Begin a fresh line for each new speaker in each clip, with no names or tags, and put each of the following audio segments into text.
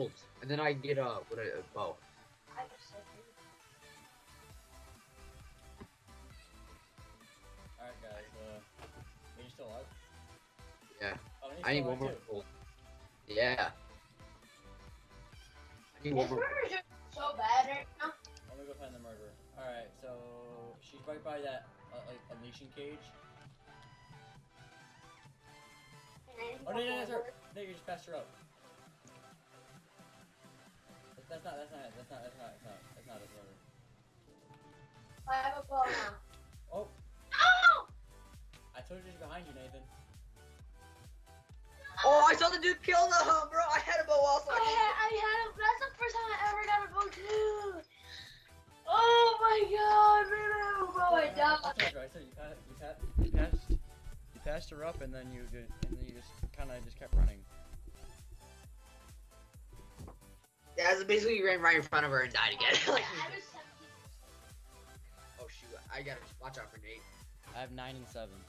gold, and then I get a what a, a bow.
I just said it.
Alright, guys. Uh, are you still alive?
Yeah,
Oh,
I need one more
too.
gold. Yeah. I need one
This
more.
murder's just so bad right now.
Let me go find the murderer. Alright, so she's right by that uh, like unleashing cage. Oh no, no, no, that's her. No, you just passed her up. That's, that's not. That's not. it, That's not. That's not. That's not. That's not his murder.
I have a bow now.
Oh,
Oh!
I told you she's behind you, Nathan.
Oh, I saw the dude kill the hum, bro. I had a bow also.
I had, I had a, that's the first time I ever got a bow too. Oh my god, man, I have a bow. I
I
died.
told you. I said passed. You passed. You passed. You passed her up, and then you did, and then you just kind of just kept running.
Yeah, so basically you ran right in front of her and died again. like,
I was
oh shoot, I gotta watch out for Nate.
I have nine and seven.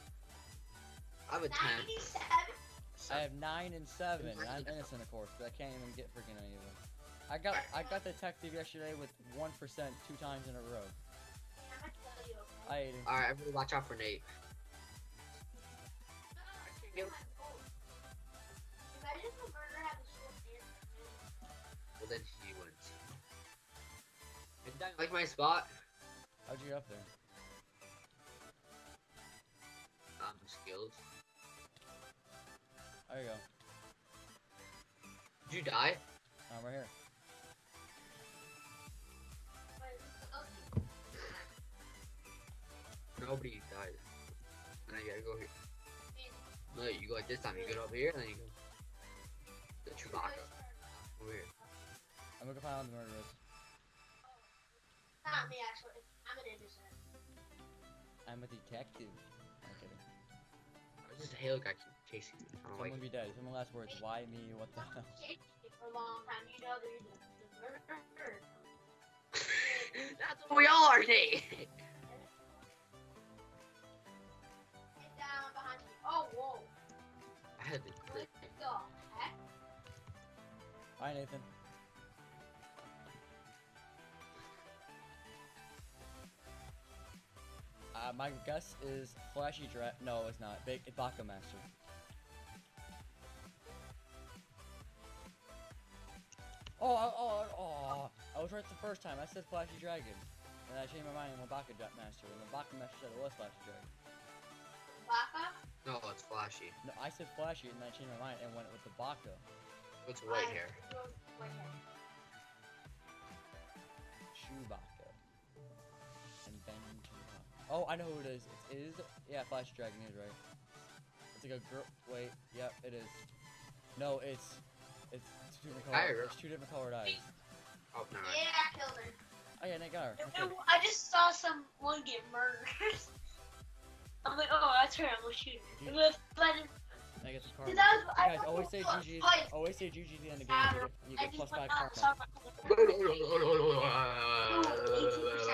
I have a ten.
97?
I have nine and seven. I'm innocent, of course, but I can't even get freaking any of them. I got I got the detective yesterday with one percent two times in a row.
I'm gonna tell you. okay?
I ate him.
Alright, everybody watch out for Nate. Like my spot?
How'd you get up there?
Um, skills.
There you go.
Did you die?
I'm right here.
Nobody died. And then you gotta go here. No, you go like this time. You get over here, and then you go. The Chewbacca. Over here.
I'm gonna find out the murderer is.
Not me, actually. I'm an innocent.
I'm a detective. I'm kidding.
I was just a Halo guy chasing me. I don't
Someone
like
be dead. Someone last words. Why me? What the hell?
For a long time. You know they're the, the murderer.
That's what we all are, Nate.
Get down behind me. Oh, whoa.
I had to
What
click.
the heck?
Hi, Nathan. Uh, my guess is Flashy Dra- No, it's not. Big Baka Master. Oh, oh, oh, oh, I was right the first time. I said Flashy Dragon. And I changed my mind and went Baka Dra- Master. And the Baka Master said it was Flashy Dragon.
Baka?
No, it's flashy.
No, I said Flashy and then I changed my mind and went with the Baka.
It's white
I-
hair.
White hair.
Chewbacca. And Ben Chewbacca. Oh, I know who it is. It is. Yeah, Flash Dragon is right. It's like a girl. Wait. Yep, it is. No, it's. It's two different
Guy or
It's two different colored eyes.
Oh, no.
Yeah, I killed her.
Oh yeah, Nick got her. Okay.
I just saw someone get murdered. I'm like, oh, that's her. I'm gonna shoot her.
You-
But, but
I get the card.
Dude, I
guys, always say
was
GG. Always say GG at the end of the game. You get, you get plus
just went
five karma.
saw my 18%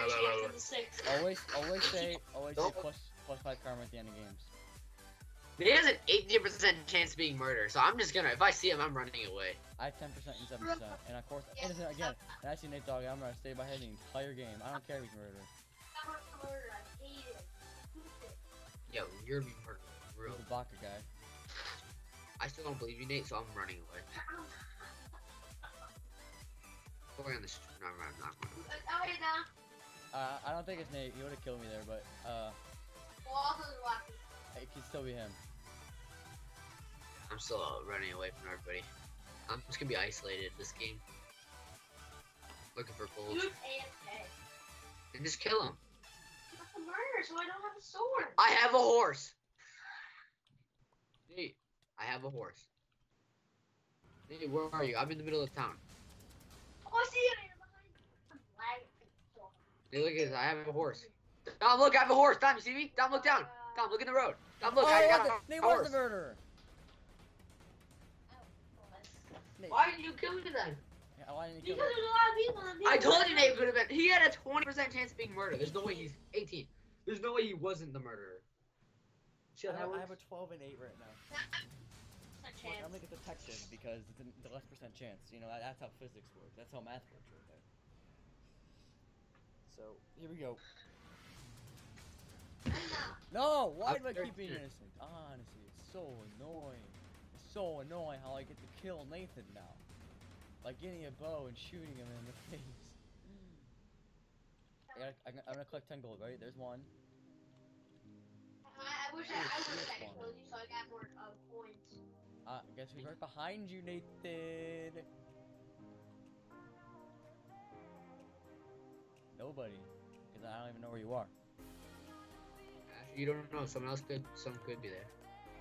chance of the six.
Always, always say, always say plus plus five karma at the end of games.
He has an 80% chance of being murdered, so I'm just gonna, if I see him, I'm running away.
I have 10% and 7%. And of course, innocent again. And I see Nate Dogg, I'm gonna stay by him the entire game. I don't care if he's murdered.
I'm a. I hate it.
Yo, you're being murdered. Real.
He's the Baka guy.
I still don't believe you, Nate, so I'm running away. Going on the street. No, I'm not. I'm not running.
Uh, I don't think it's Nate. He would have killed me there, but uh,
Well, also the lucky.
it could still be him.
I'm still uh, running away from everybody. I'm just gonna be isolated this game. Looking for gold.
Dude, AFK.
And just kill him.
That's a murder, so I don't have a sword.
I have a horse. Nate, I have a horse. Nate, where are you? I'm in the middle of town.
Oh, I see. You're behind me. I'm lagging. so hard.
Nate, look at this. I have a horse. Dom, look, I have a horse. Dom, you see me? Dom, look down. Dom, look in the road. Dom, look,
oh,
I
what
got
the-
a
Nate was
horse.
the murderer. Oh,
why didn't you kill me then?
Yeah, why didn't you
Because
kill
there's a lot of people. and
I told you Nate could have been. He had a 20% chance of being murdered. There's no way he's 18. There's no way he wasn't the murderer. See
I
that
have, I have a 12 and 8 right now.
Such
I'm
chance.
like a detective because it's a- the less percent chance. You know, that, that's how physics works. That's how math works right there. So here we go. No, why
I'm
do I keep being innocent? Honestly, it's so annoying. It's so annoying how I get to kill Nathan now. Like getting a bow and shooting him in the face. I gotta, I, I'm gonna collect 10 gold, right? There's one.
I, I wish I, I wish I killed you so I got more uh, points.
Uh, guess who's right behind you, Nathan? Nobody. Because I don't even know where you are.
Actually, you don't know. Someone else could. Someone could be there.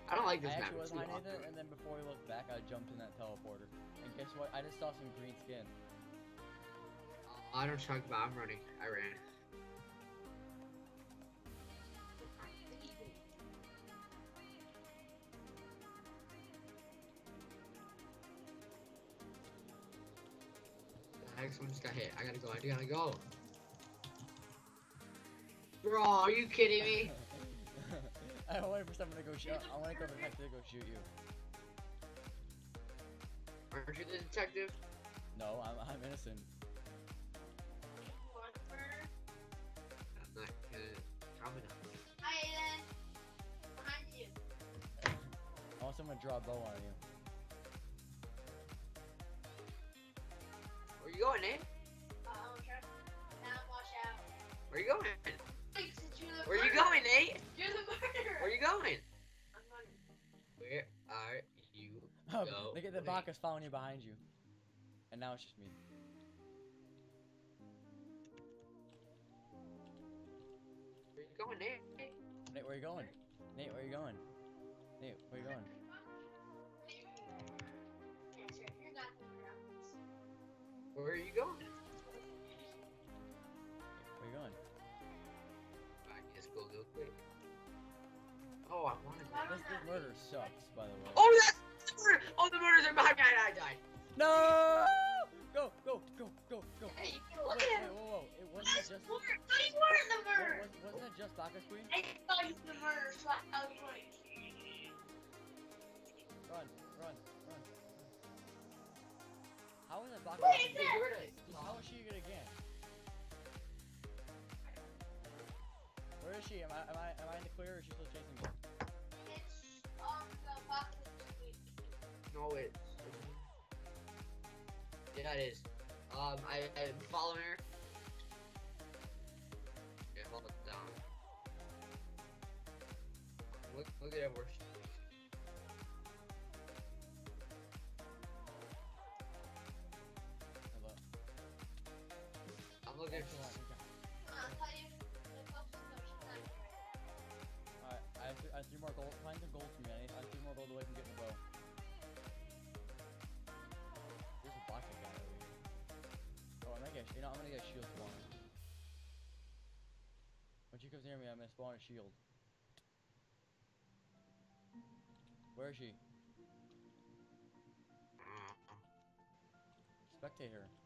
I don't like this
I
map.
actually was behind Nathan, and then before we looked back, I jumped in that teleporter. And guess what? I just saw some green skin.
I don't talk about. I'm running. I ran. Someone just got hit. I gotta go. I gotta go. Bro, are you kidding me?
I waited for someone to go shoot. I want to go detective to go shoot you.
Aren't you the detective?
No, I'm, I'm innocent.
I'm not gonna. Probably not.
Hi, Aiden. Behind you.
I want someone to draw a bow on you.
You going, Nate?
Uh, I'm trying. Now watch out.
Where you going? Where you going, Nate?
You're the murderer.
Where you going?
I'm running.
Where are you?
Oh,
Go
look at the. Bacchus following you behind you. And now it's just me.
Where you going, Nate?
Nate, where you going? Nate, where you going? Nate, where you going?
Where are you going?
Where are you going?
I guess go real quick. Oh, I wanted that.
This, this murder sucks, by the way.
Oh, that's the murder! Oh, the murders are behind me. I died.
No! Go, go, go, go, go.
Hey, look
wait,
at him.
whoa, whoa. It wasn't
That's
just.
Lord. No, you weren't the
wa-
murderer.
was- Wasn't that just Bacchus Queen?
I thought you were the murderer, so I thought you were.
Run, run, run. How is that Bacchus
Wait,
Queen?
there.
Where did
How is she good again? Where is she? Am I, am I, am I in the clear or is she still chasing me?
It's on the box of the sweet.
No, it's. Yeah, it is. Um, I, I'm following her. Yeah, hold it down. Look, look at it where she
The the sweet.
Alright, I have, th- I have three more gold. Find some gold for me. I need, have three more gold away from getting a bow. There's a Bacchus guy over here. Oh, I'm gonna get, you know, I'm gonna get a shield spawner. When she comes near me, I'm gonna spawn a shield. Where is she? Spectate her.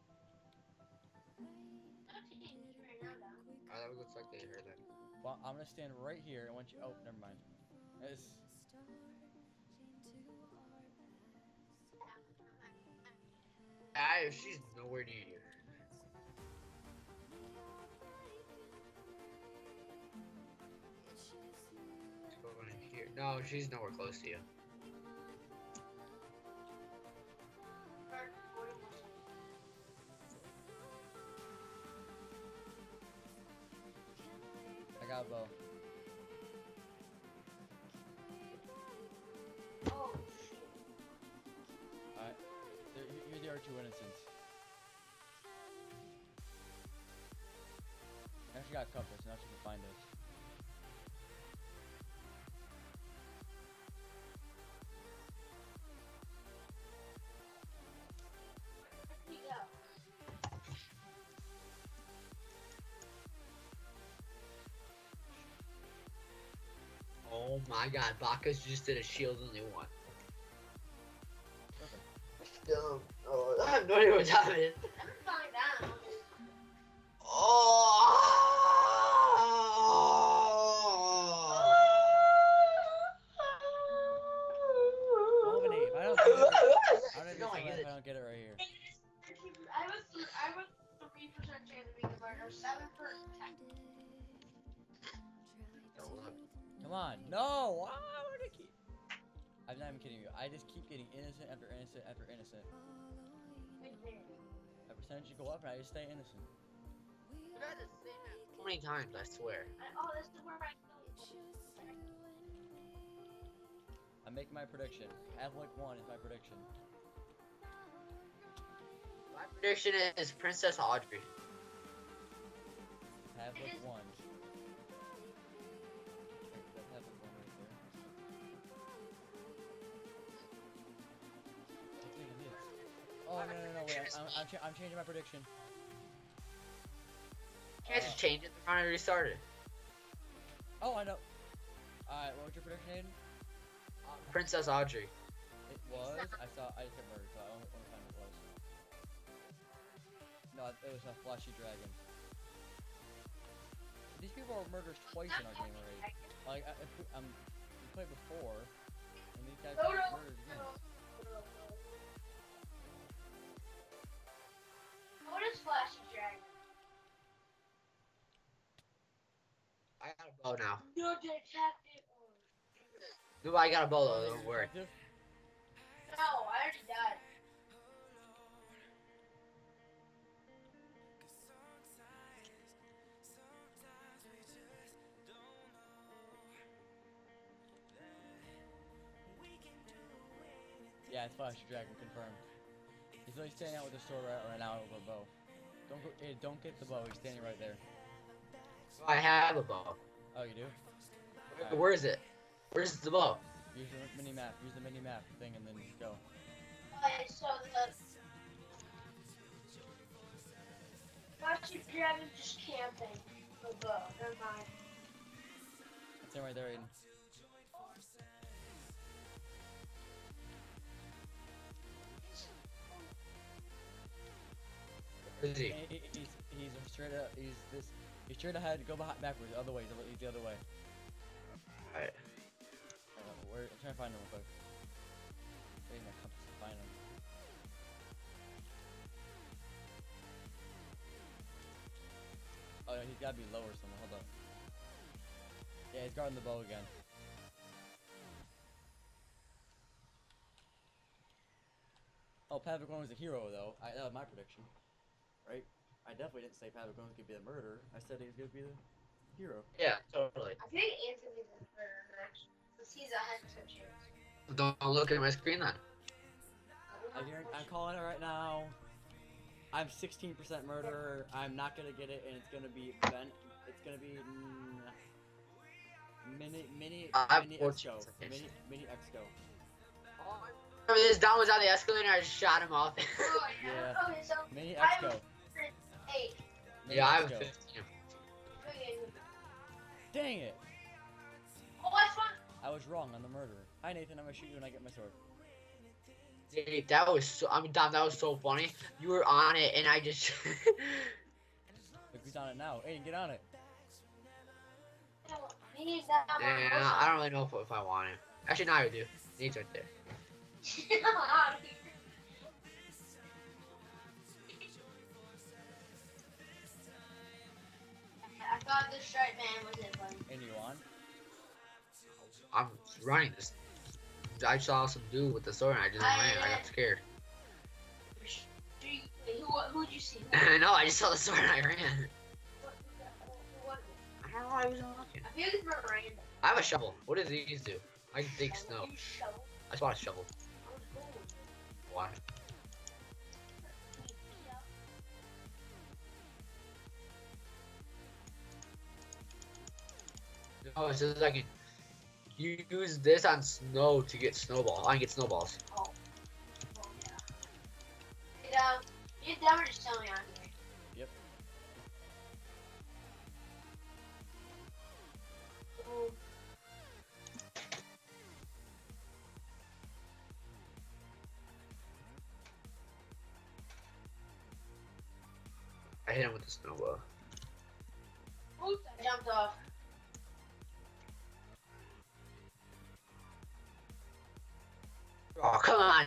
I thought we could spectate her then.
Well, I'm gonna stand right here, and once you, oh, never mind. It's,
Ah, she's nowhere near you. In here. No, she's nowhere close to you.
I
Oh
my god, Bacchus just did a shield and they won.
Perfect.
Dumb. Oh, I have no idea what's happening.
I'm falling
prediction is
Princess Audrey.
Havlik 1. Wait, that's Havlik 1 right there. Let's make it this. Oh, no, no, no, wait. I'm, I'm, cha- I'm changing my prediction.
Can't just change it. The round already started.
Oh, I know. Alright, what was your prediction, Aiden?
Princess Audrey.
It was. I saw. I just hit murder, so I only, only found it was. No, it was a fleshy dragon. These people are murderers twice in our game already. Like, I, if we, um, we played before, and these guys
No,
are
no,
murdered again.
What is Flashy Dragon?
I got a bow now.
No detective.
No, I got a bow though. Don't worry.
No, I already died.
Yeah, it's Flashy Dragon confirmed. He's literally standing out with the sword right, right now with a bow. Don't go. Hey, don't get the bow. He's standing right there.
I have a bow.
Oh, you do?
Where- Where is it? Where's the bow?
Use the mini map. Use the mini map thing, and then go.
Okay, so the Flashy Dragon just camping. The bow. Never mind.
It's him right there, Aiden.
Is he?
He- he- He's he's straight up. He's this. He's straight ahead. Go behind, backwards. The other way. the- He's the other way.
Alright.
Uh, where, I'm trying to find him real quick. Wait, my compass to find him. Oh, yeah, he's gotta be lower somewhere. Hold up. Yeah, he's guarding the bow again. Oh, Pavik was a hero, though. I, that was my prediction. Right? I definitely didn't say Pavik was gonna be the murderer. I said he was gonna be the hero.
Yeah, totally.
I think Anthony's the murderer next. Because he's a hundred percent chance.
Don't look at my screen then.
I I'm calling it right now. I'm 16% murderer. I'm not gonna get it, and it's gonna be Ben. It's gonna be mm, mini mini
I have
mini
14
Exco. Mini mini Exco.
Remember this? Don was on the escalator. I just shot him off.
Oh,
Yeah.
Okay, so
Mini
I
Exco.
Eight.
Yeah, I have 15.
Dang it!
Oh, that's fun.
I was wrong on the murderer. Hi Nathan, I'm gonna shoot you when I get my sword.
Dude, that was so. I mean, Dom, that was so funny. You were on it, and I just.
Look who's on it now. Aiden, get on it.
He needs that.
yeah, I don't really know if, if I want it. Actually, no, I do. Needs right there.
motion. I thought the striped man was it, but
And you on?
I'm running this. I saw some dude with the sword, and I just
I-
ran. I got scared.
Who who did you see?
no, I just saw the sword, and I ran.
What, who was it?
I don't know. I was looking.
I feel like it's Miranda.
I have a shovel. What do these do? I can dig snow.
You shovel.
I just want a shovel.
I.
Why? No, it says I can use this on snow to get snowball. I get snowballs.
Oh. Oh, yeah. Um, you never just tell me on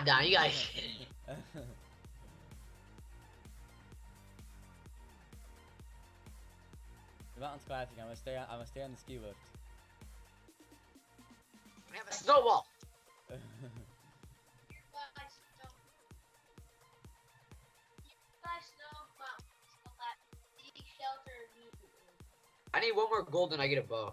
God damn, you guys. the
mountain's classic. I'm gonna stay. I'm gonna stay on the ski lift.
We have a snowball. I need one more gold and I get a bow.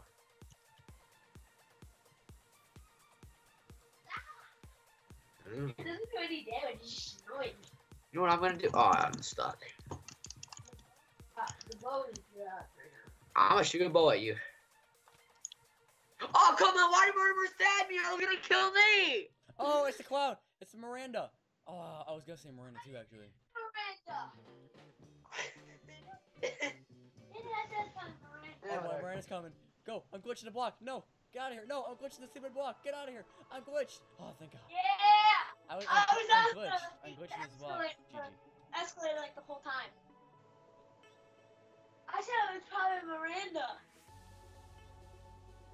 What I'm gonna do? Oh, I'm stuck.
The bow is right
I'm gonna shoot a bow at you. Oh, come on! Why did Mortimer stab me? I was gonna kill me!
oh, it's the clown. It's Miranda. Oh, I was gonna say Miranda too, actually.
Miranda. It has that kind of
Oh,
Miranda.
Miranda's coming. Go. I'm glitching the block. No. Get out of here. No, I'm glitching the stupid block. Get out of here. I'm glitched. Oh, thank God.
Yeah!
I was,
I
I'm,
was
I'm
on
glitched.
the-
I'm glitching this block.
Escalate,
GG.
Escalated like the whole time. I said it was probably Miranda.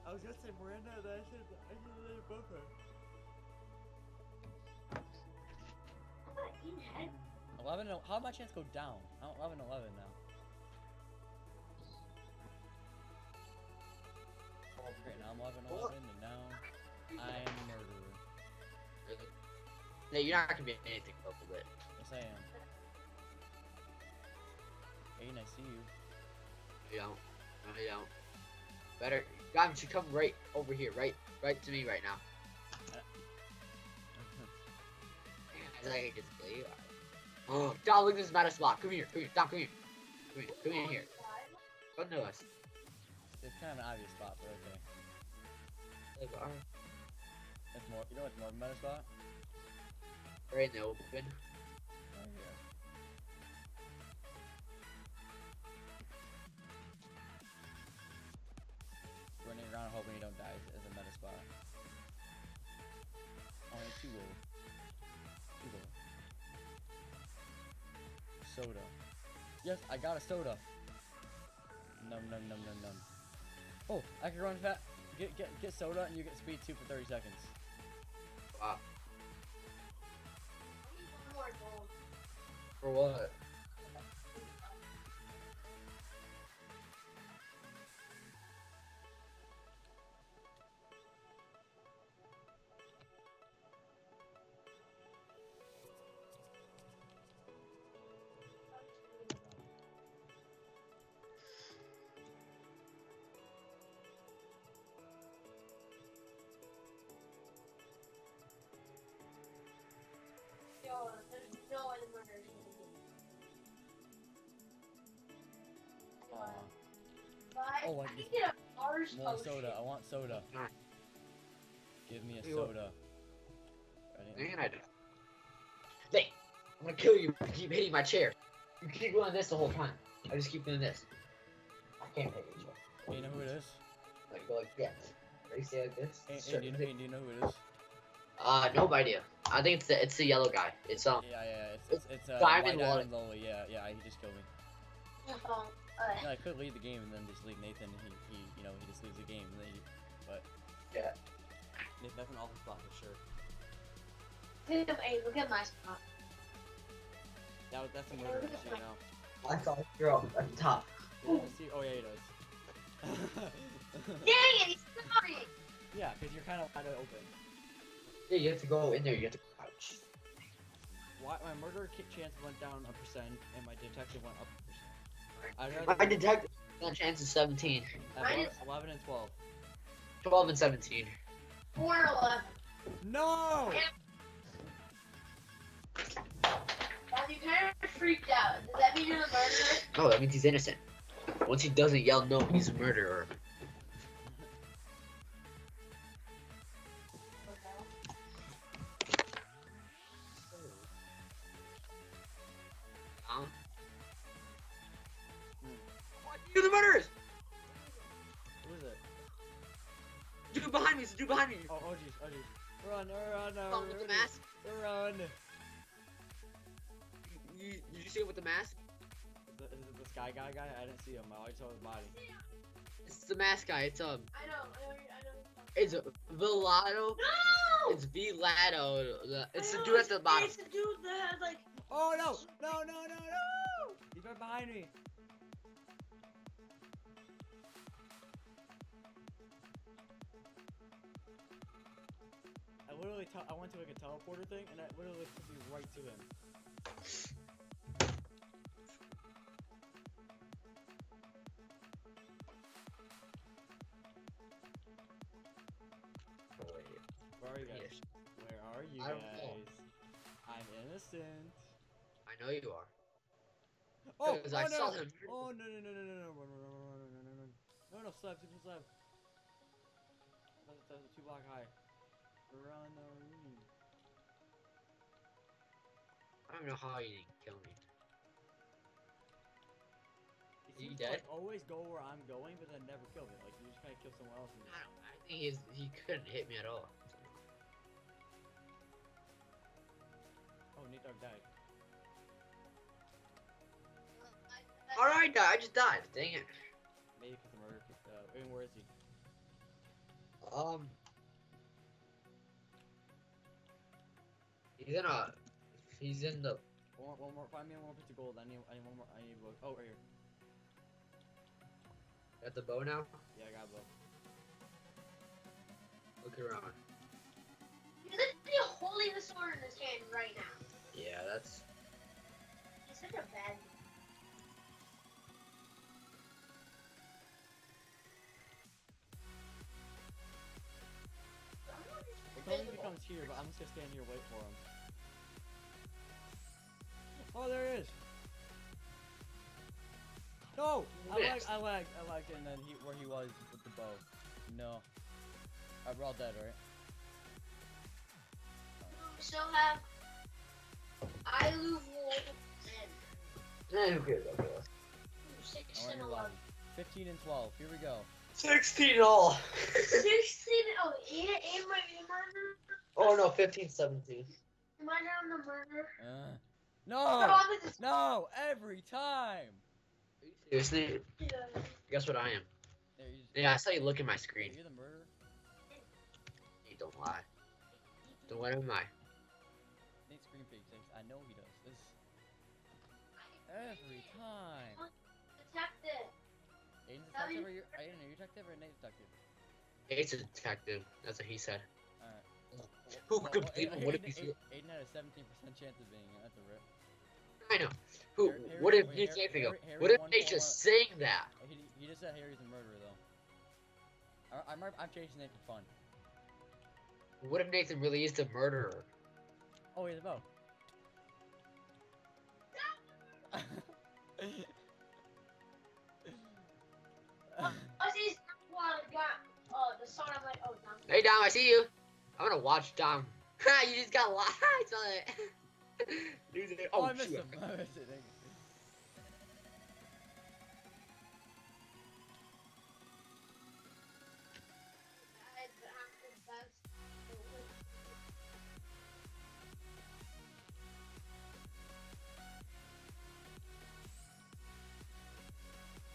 I was gonna say Miranda, then I should I should have let it both her.
I'm not eating head.
11, how did my chance go down? I'm 11 11 now. Great, now I'm 11 11, and now I'm a murderer.
No, you're not gonna be anything but a bit.
Yes, I am. Aiden, I see you.
You don't. No, don't. Better. God, you should come right over here, right, right to me right now. It's like I just kill you. Oh, Dom, look, this is not a spot. Come here, come here, Dom, come here. Come here, come in here. Come to us.
it's kind of an obvious spot, but okay.
Like, uh, all right.
It's more, you know what's more meta spot?
Right in the open.
Running around hoping you don't die is, a meta spot. Only two gold. Two gold. Soda. Yes, I got a soda. Num num num num num. Oh, I can run fast. Get get get soda and you get speed two for 30 seconds.
Wow. For what?
Oh, I
I can get a Mars
More
potion.
soda. I want soda. Give me a
You
soda. Ready?
Man, I do. Hey, I'm gonna kill you. You keep hitting my chair. You keep doing this the whole time. I just keep doing this. I can't hit your chair.
Hey, you know who it is?
Like, go like this. Ready, say like this.
Hey, hey, do, you know, hey, do you know who it is?
Uh, no idea. I think it's the it's the yellow guy. It's um.
Yeah, yeah, it's it's, it's uh,
Diamond
White
Wallet.
Diamond Loli. Yeah, yeah, he just killed me.
Uh,
No, I could leave the game and then just leave Nathan. He, he you know, he just leaves the game and then he, but
Yeah.
Nathan, that's an awful spot for sure.
look at, hey, look at my spot.
That was that's a
Hey,
murder
look at my-
now.
I saw you're up at the top.
Did you see? Oh yeah, he does.
Dang it, he's sorry.
yeah, because you're kind of wide open.
Yeah, you have to go in there. You have to crouch.
Why my murder ki- chance went down a percent and my detective went up a percent. I'd
My
rather
chance is 17,
at
Mine
11 and 12.
12 and 17.
Four and eleven.
No!
Bob, you kind of freaked out. Does that mean you're the murderer?
No, that means he's innocent. Once he doesn't yell no, he's a murderer. What? You're the murderers!
Who is it?
Dude behind me! It's the dude behind me!
Oh, oh jeez, oh jeez. Run, run, run,
Oh, with the mask?
Run.
You, did you see it with the mask?
The, is it the sky guy guy? I didn't see him. I only saw his body.
It's the mask guy. It's um,
I know, I know, I know.
it's Velato.
No!
It's Velato. The- It's the dude at the bottom.
It's the dude that has like.
Oh no! No, no, no, no! He's right behind me. Literally, te- I went to like a teleporter thing, and I literally took me right to him.
Oh.
Where are you guys?
Yes.
Where are you
I don't know.
guys? I'm innocent.
I know you are.
Oh, oh
I
no!
saw him.
Oh no no no no no no run run run run run run run no no slab super slab. That's, that's two block high.
I don't know how you didn't kill me.
It
He
seems
dead?
like, always go where I'm going, but then never kill me. Like you just kind of kill someone else.
I don't. I think he's he couldn't hit me at all.
oh, Nate Dog died.
Alright, I? I just died. Dang it.
Maybe because the murder. Uh, I mean, where is he?
Um. He's in a. He's in the.
One, more- one more. Find me one more piece of gold. I need. I need one more. I need a book. Oh, right here.
At the bow now.
Yeah, I got a book.
Look around.
He's literally holding the sword in his hand right now.
Yeah, that's.
He's such a bad.
It totally becomes here, but I'm just gonna stand here and wait for him. Oh, there he is. No, I lagged, I lagged, I lagged, and then he where he was with the bow. No, uh, we're all dead, right?
We still have I lose and
Eh, who cares about that?
six and eleven.
15 and 12. Here we go.
Sixteen all.
Sixteen. Oh, and and my and murder.
oh no, 15, 17.
Am I down the murder?
Uh, no,
I'm
no, every time.
Seriously,
Yeah.
guess what I am?
There, he's,
Yeah, I saw you look at my screen.
You're the murderer.
You don't lie. Then what am I?
Nate Screen Pig thinks I know he does this every time.
Detective.
Aiden's
Tell
detective or you? Aiden, are you detective or Nate's detective?
It's a detective. That's what he said.
Alright.
Who
Well,
could
well,
believe
Aiden,
what if he's-
Aiden, Aiden had a 17% chance of being in. That's a rip.
I know. Who?
Harry- Harry-
what if
wait, Harry- Harry- Harry
What if they just
one-
saying that?
Oh, he, he just said Harry's a murderer though. I, I'm, I'm chasing Nate for fun.
What if Nathan really is the murderer?
Oh, he's a bow.
Oh, I see what got uh, the song. I'm oh,
Hey Dom, I see you. I'm gonna watch Dom. Ha! you just got lies on it. Dude,
oh,
oh,
I missed
shoot.
him. I missed it. Thank you.
Guys, but I'm the best.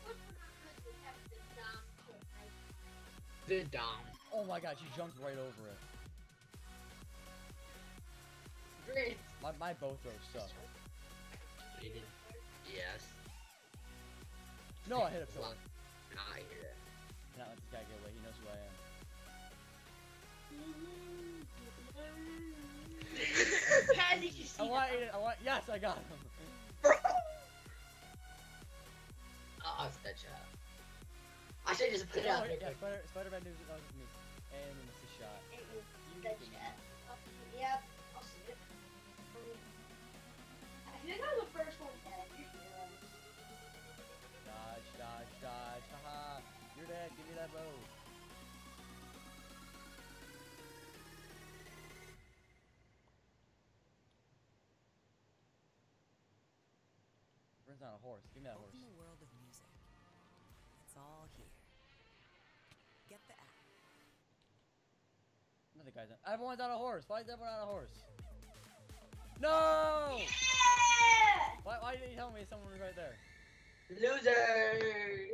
What's the detective Dom?
The Dom.
Oh my god, she jumped right over it.
Great.
My, my bow throws suck.
Yes.
No, I hit a pillar.
Nah, I hear that.
Cannot let this guy get away. He knows who I am.
How did you see
I want
that?
Aiden. I want. Yes, I got him.
Bro. Oh, it's that shot. I should just put it
Oh,
out there.
yeah,
quick.
Spider, Spider-Man knows knows me. And he missed a shot.
It was
You
I think I'm the first one dead.
Dodge, dodge, dodge. Haha. You're dead. Give me that bow. Brings on a horse. Give me that horse.
The world of music. It's all here. Get the app.
Another guy's on. Everyone's on a horse. Why is everyone on a horse? No!
Yeah!
Why, why didn't you tell me someone was right there?
Loser!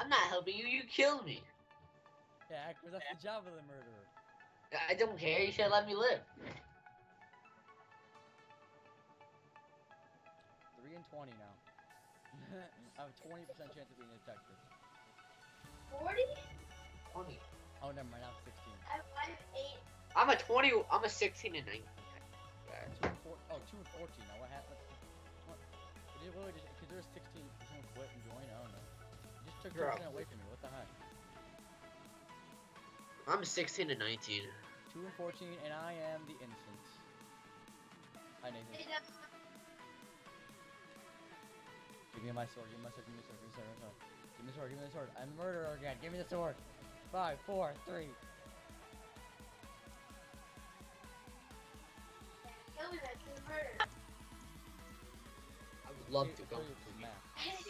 I'm not helping you. You killed me.
Yeah, because that's the job of the murderer.
I don't care. You should let me live.
Three and twenty now. I have a twenty percent chance of being a detective.
40?
Funny.
Oh, never mind. I'm sixteen.
I, I have 8.
I'm a 20. I'm a 16 and 19.
Oh, two and 14. Now what happened? What? It just, literally just, because there was 16, someone quit and joined, I don't know. You just took
Bro.
2% away from me, what the heck?
I'm 16 and 19.
2 and 14, and I am the innocent. Hi, Nathan.
Hey,
Give me my sword, give me my sword, give me the sword, give me the sword, give me the sword. Give me the sword, give me the sword. I'm a murderer again. Give me the sword. Five, four, three.
I would love to go.
three is max.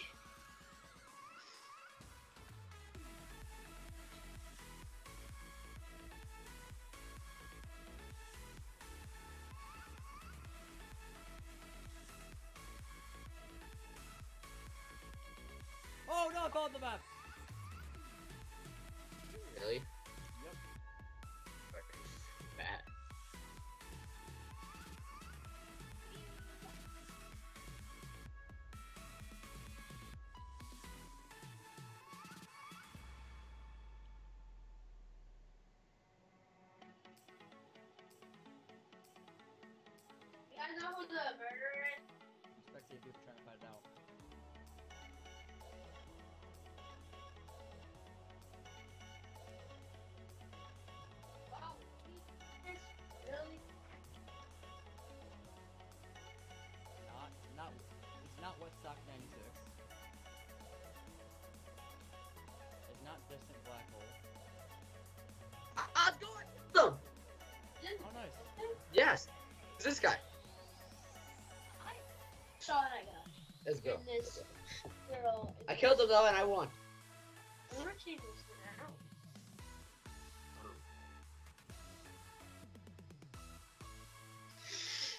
Guys know who the murderer is?
Spectate people trying to find it out.
Wow. This really?
Not, not, it's not Woodstock 96. It's not Distant Black Hole.
Ah, ah, I, I was going with them.
Oh, nice.
Yes. It's this guy. Let's go.
And this girl.
I killed him though, and I won.
We're changing this now.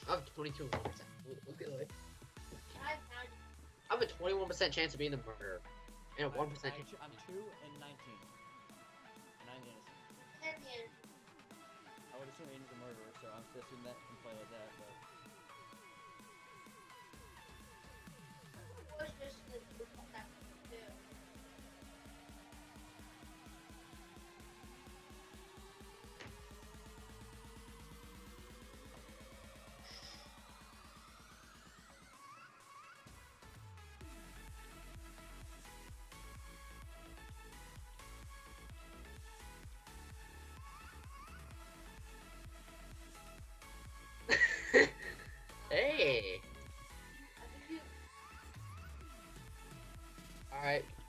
I have 22 percent. Look at it.
I've had
I have a 21 percent chance of being the murderer, and a one percent.
I'm, two- I'm 2 and 19. And I'm innocent. I would assume Aiden's the murderer, so I'm just assuming that can play like that, but...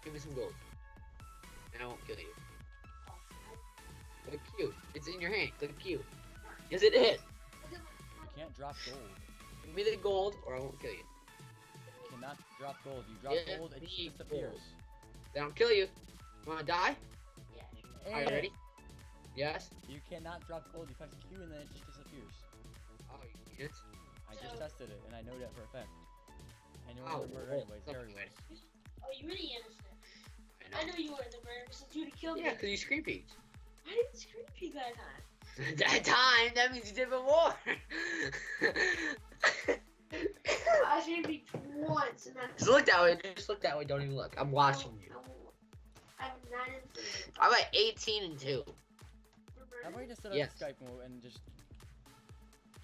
Give me some gold, and I won't kill you. Look Q. It's in your hand. Look cute. Yes, it is.
You can't drop gold.
Give me the gold, or I won't kill you.
You cannot drop gold. You drop
Yeah,
gold, it
me
just disappears.
gold. Then I'll kill you. You wanna die?
Yeah.
Are you ready? Yes.
You cannot drop gold. You press Q and then it just disappears.
Oh, you can't.
I just tested it, and I know that for a fact. And you
Oh,
were the murderer anyways.
that's
Gary was.
Oh, you really innocent.
I
I
know.
know you were the murderer since you killed
Yeah,
me.
Yeah, because you screen peeked.
I didn't screen peek that time.
that time, that means you did before.
I screen peeked once and that's
Just look that way. Just look that way. Don't even look. I'm watching you.
I'm not innocent.
I'm at 18 and 2.
How about you just set up
Yes.
Skype mode and just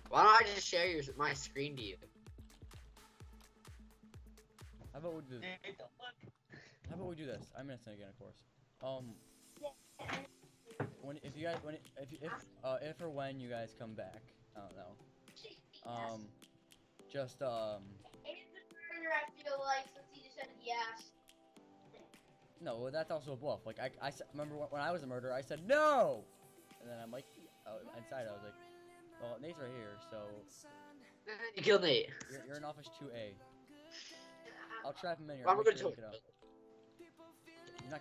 Why don't I just share your my screen to you?
how about we do this? How about we do this? I'm innocent again, of course. Um, when if you guys when if you- if uh if or when you guys come back, I don't know. Um, just um
Aiden's the murderer, I feel like, since he just said yes.
no, well, that's also a bluff. Like I, I remember when, when I was a murderer, I said no, and then I'm like uh, inside I was like, well Nate's right here, so
You killed Nate.
you're, you're in office 2A. I'll trap him in here. I'll
gonna
sure you
talk.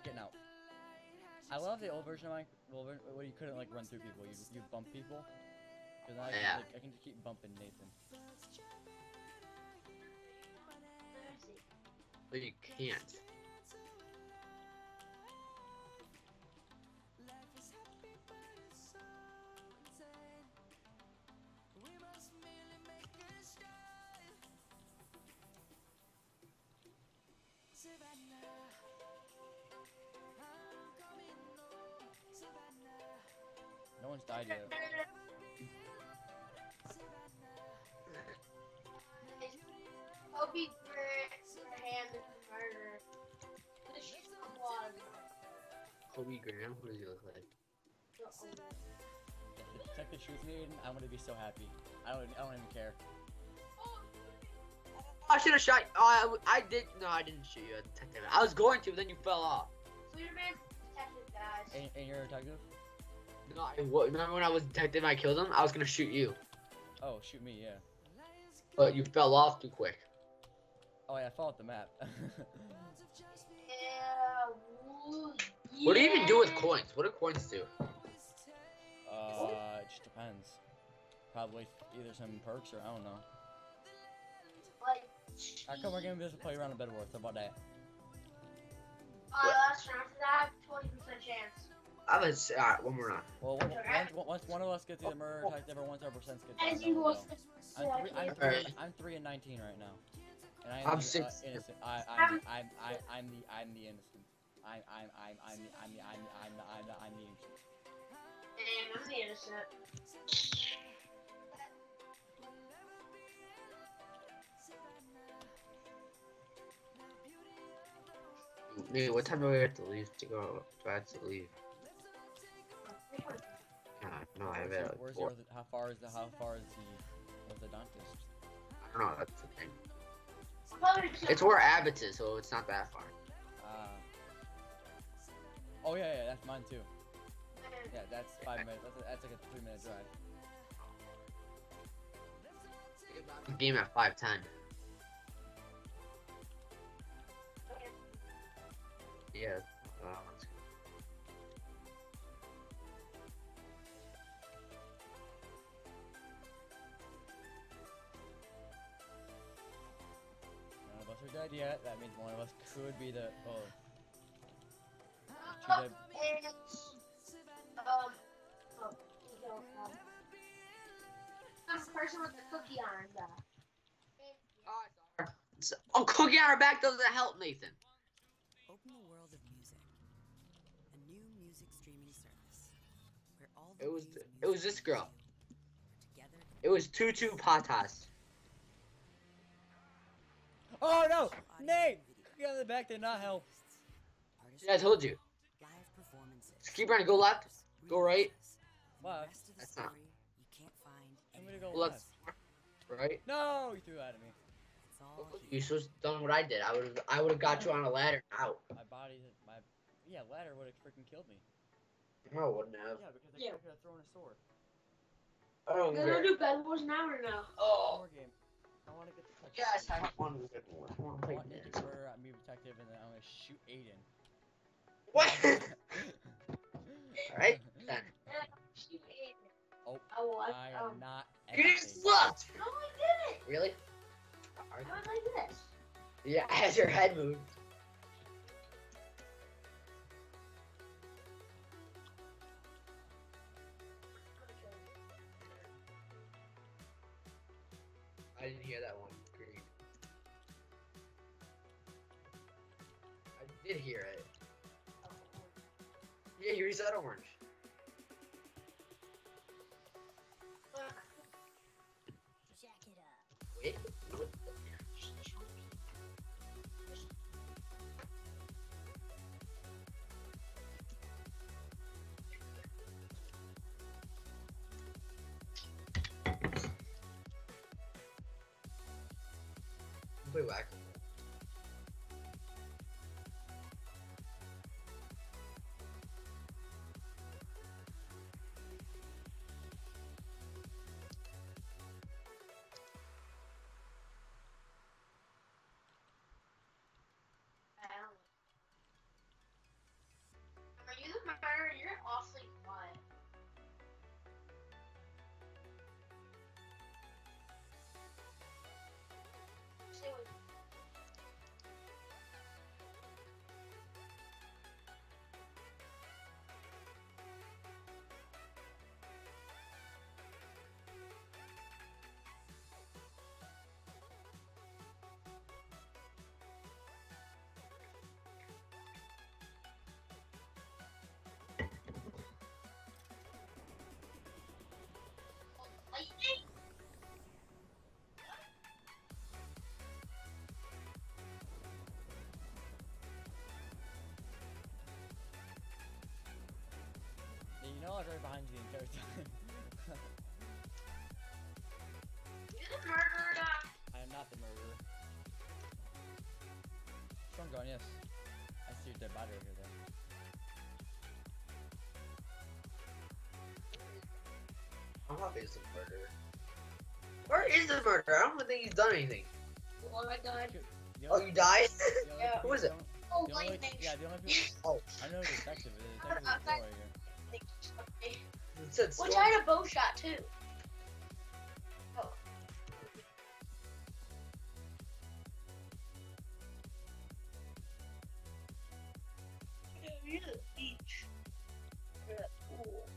Get out. You're not getting out. I love the old version of my well, where you couldn't like run through people. You you bump people. Cause I can,
Yeah.
like, I can just keep bumping Nathan.
But you can't.
one's died yet.
Kobe Graham, what does he look like?
If the truth, me, I'm gonna be so happy. I don't, I don't even care.
I should have shot. Oh, I, I did. No, I didn't shoot you, detective. I was going to, but then you fell off.
Sweeterman's detective, guys.
And, and you're a detective.
No, I, wa- remember when I was detective? I killed him. I was gonna shoot you,
Oh, shoot me, yeah.
but you fell off too quick.
Oh yeah, I fall off the map.
Yeah.
What do you even do with coins? What do coins do?
uh, it just depends. Probably either some perks or I don't know.
Like,
Alright, come on, game this play around a Bedworth. How about that?
uh, last round for that, 20% chance.
I was alright. One more round.
Well, one- once, once one of us gets either murder detective or once our percent gets
As you go.
I'm three, I'm,
I'm
three,
Alright.
I'm three and nineteen right now, and I am
I'm
the,
six.
Uh, innocent. I, I'm, I'm, I'm, I'm the, I'm the innocent. I'm, I'm, I'm, I'm, the, I'm, the, I'm, the, I'm, the, I'm, the, I'm the innocent.
And I'm the innocent.
Nigga, what time do we have to leave to go? Do I have to leave? God, no, I have
Where's,
it.
the, where's
four.
how far is the, how far is the, orthodontist?
I don't know. That's the thing.
I'm probably gonna kill
It's where Abbott is, so it's not that far.
Uh. Oh yeah, yeah, that's mine too. Yeah, that's five minutes. That's, a, that's like a three minute drive.
Game at five ten. Yeah.
None of us are dead yet. That means one of us could be the. Oh,
Oh,
dead.
and, um, oh, you know, some person with a cookie on that.
It's- Oh, cookie on our back doesn't help, Nathan.
Open the world of music. A new music streaming service. Where all
It was it was this girl.
Together.
It was Tutu Patas.
Oh no, Nate! Cookie on the back did not help.
Yeah, I told you.
live performances.
Just keep running. Go left. Go right.
The
Left.
rest of the
That's not-
story you can't find
I'm gonna go
Well,
left.
right.
No, you threw that at me.
You
here.
should have done what I did. I would have. I would have got you on a ladder out.
My body, my yeah, ladder would have freaking killed me.
No, it wouldn't have.
Yeah, because I
Yeah.
could have thrown a sword.
I don't
We're gonna do Bed Wars now or no?
Oh.
War game. I want to get the touch.
Yes, I want to get more. I want to
I
play
want you
this.
to murder at me detective and then I'm gonna shoot Aiden.
What? Alright, then.
Shoot it.
Oh,
Oh, what?
I
Um,
am not.
You just looked!
no, I didn't.
Really?
I went like this.
Yeah, as your head moved. I didn't hear that one. I did hear it. Yeah, you said orange.
Play whack. was
right behind you
the entire time. you the murderer, Doc? I am not the murderer.
Strong gun, yes. I see your dead body over there.
I'm not based on murder. Where is the murderer? I don't think he's done anything.
Well, I died.
Oh, you died?
yeah.
Who is it?
Oh,
the yeah, the only people,
oh.
I know the detective is.
The
detective is
it said
Which
storm.
I had a bow shot too. Oh. Yeah, we're the beach. We're the pool.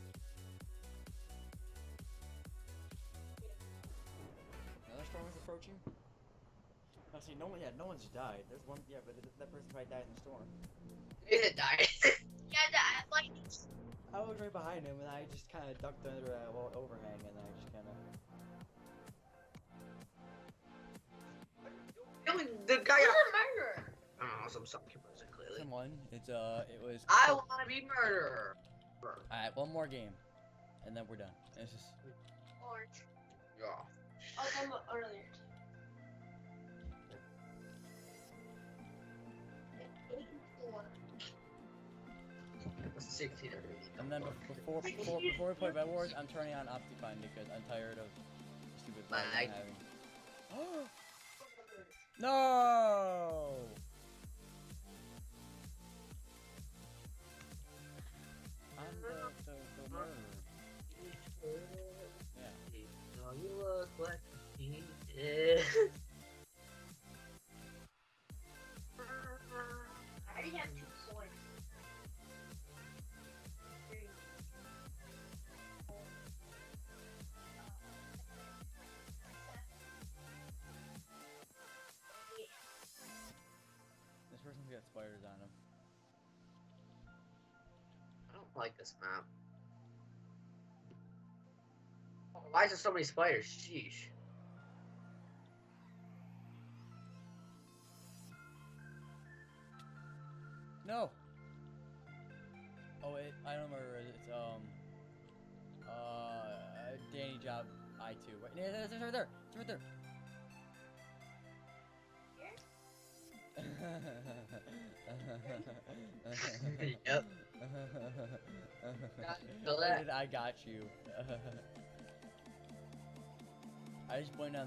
Another storm is approaching. See, no one. Yeah, no one's died. There's one. Yeah, but th- that person probably died was right behind him, and I just kind of ducked under a wall overhang, and I just kind of.
The only- the guy.
Who's a murderer?
I don't know. Some some person clearly.
Someone. It's uh. It was.
I want to be murderer.
All right, one more game, and then we're done. It's just.
Orange.
Yeah.
Oh, them earlier. Eight and four.
Sixteen already.
And then bef- before before before we play Bed Wars, I'm turning on Optifine because I'm tired of stupid lag I'm having. no! Spiders on him.
I don't like this map. Why is there so many spiders? Sheesh.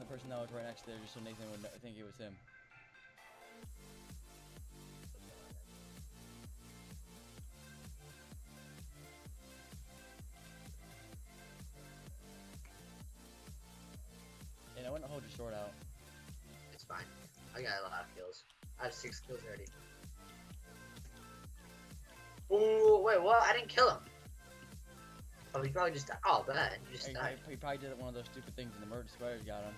Person that was right next to there just so Nathan would think it was him. And I wouldn't hold your sword out.
It's fine. I got a lot of kills. I have six kills already. Oh wait, what? I didn't kill him. Oh, he probably just died. Oh, bad. He just
He,
died.
he probably did one of those stupid things and the murder spiders got him.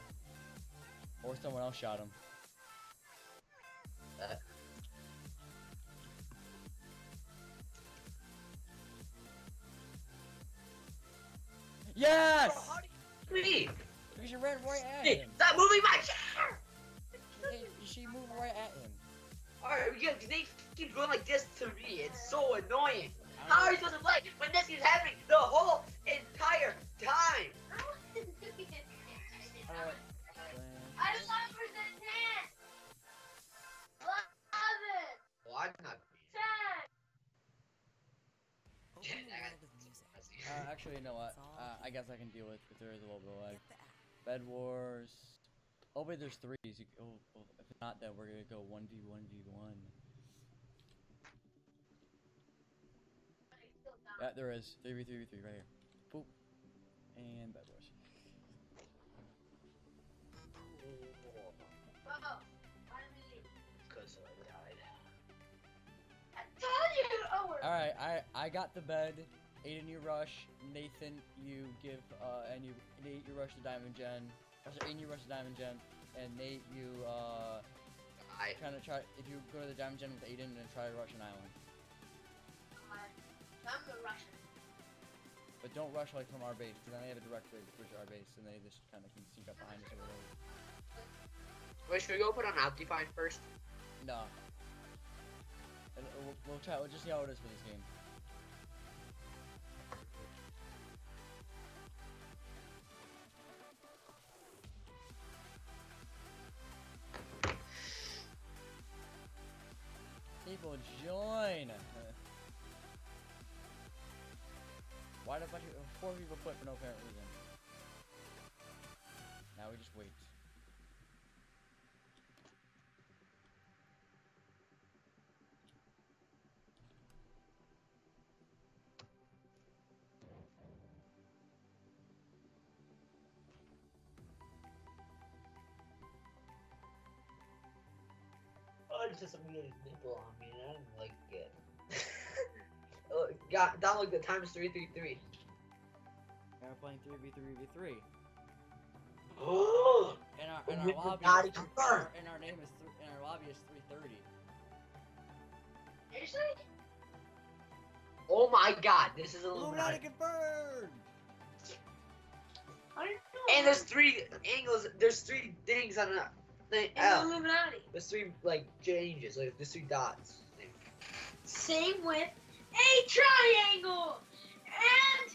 Or someone else shot him.
That.
Yes!
Oh, how do you me?
Because you ran right at
Hey,
him.
stop moving my chair!
Hey, she moved right at him.
Alright, yeah, they keep going like this to me. It's so annoying. How are you supposed to play when this is happening the whole entire time?
Alright.
I just want to present ten. Eleven.
Well, I'm not.
Ten.
Open the
I got-
world of music.
Uh, actually, you know what? Uh, I guess I can deal with if there is a little bit of lag.
Get the app.
Bed Wars. Oh wait, there's threes. You, oh, oh, if not, then we're gonna go one v one v one. Yeah, there is three v three v three right here. Boop. And Bed Wars.
Oh, finally.
Because I died.
I told you. Oh.
All right, I I got the bed. Aiden, you rush. Nathan, you give. Uh, and you Nate, you rush the diamond gen. Or sorry, Aiden, you rush the diamond gen. And Nate, you uh,
I.
trying to try. If you go to the diamond gen with Aiden, and try to rush an island.
I'm the Russian.
But don't rush like from our base, because then they have a direct way to our base, and they just kind of can sneak up behind us or whatever.
Wait, should we go put on Optifine first?
No. And we'll, we'll try. We'll just see how it is for this game.
It's just a weird nipple on me, and I don't like it. oh, got download the times three three three.
Now we're playing three v three v three.
Oh,
And our and our lobby
Daddy
is,
confirmed.
and our name is th- and our lobby is three thirty.
Seriously?
oh my God, this is
Illuminati
Illuminati.
confirmed.
I don't know.
And there's three angles. There's three things on the Oh,
Illuminati.
there's three like changes. Like there's three dots.
Same with a triangle. And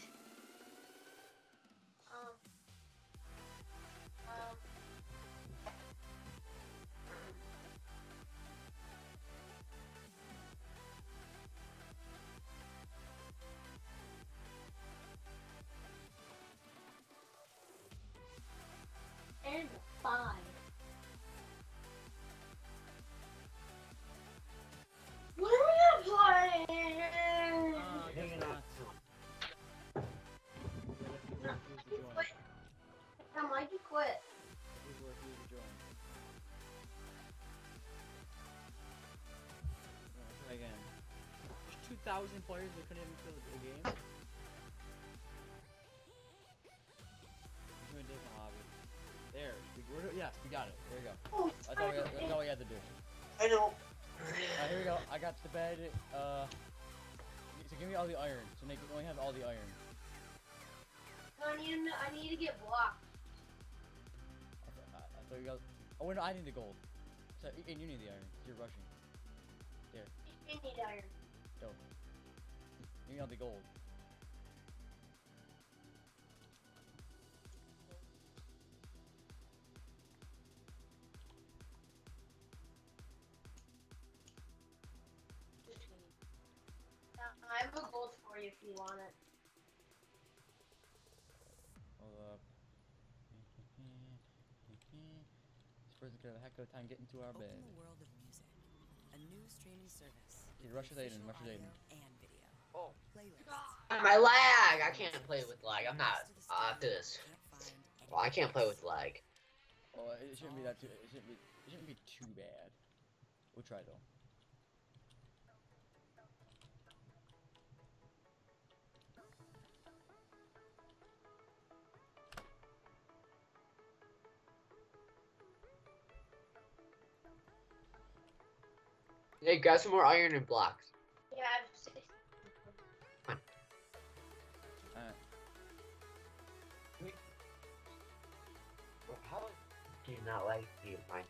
There's 2,000 players that couldn't even fill a game. Doing different hobby. There. We, we're, yes, we got it. There we go.
Oh,
That's all we, that's all we had to do.
I know.
Alright, here we go. I got the bed. Uh, so give me all the iron. So make only have all the iron.
I need, to- I need to get blocked.
I, th- I, I thought you guys. Oh wait, no, I need the gold. So and you need the iron. You're rushing. There.
I need iron.
You need all the gold.
I have a gold for you if you want it.
Hold up. This person's gonna have a heck of a time getting to our
Open
bed.
the world of music. A new streaming service.
Okay,
with
rush with Aiden,
visual
rush with
audio
Aiden.
And video.
Oh. My lag. I can't play with lag. I'm not
Thanks to the
uh, after this. Well, I can't play with lag.
Oh, it shouldn't be that too. It shouldn't be. It shouldn't be too bad. We'll try though.
Hey, grab some more iron and blocks.
Yeah, I
not like the mine?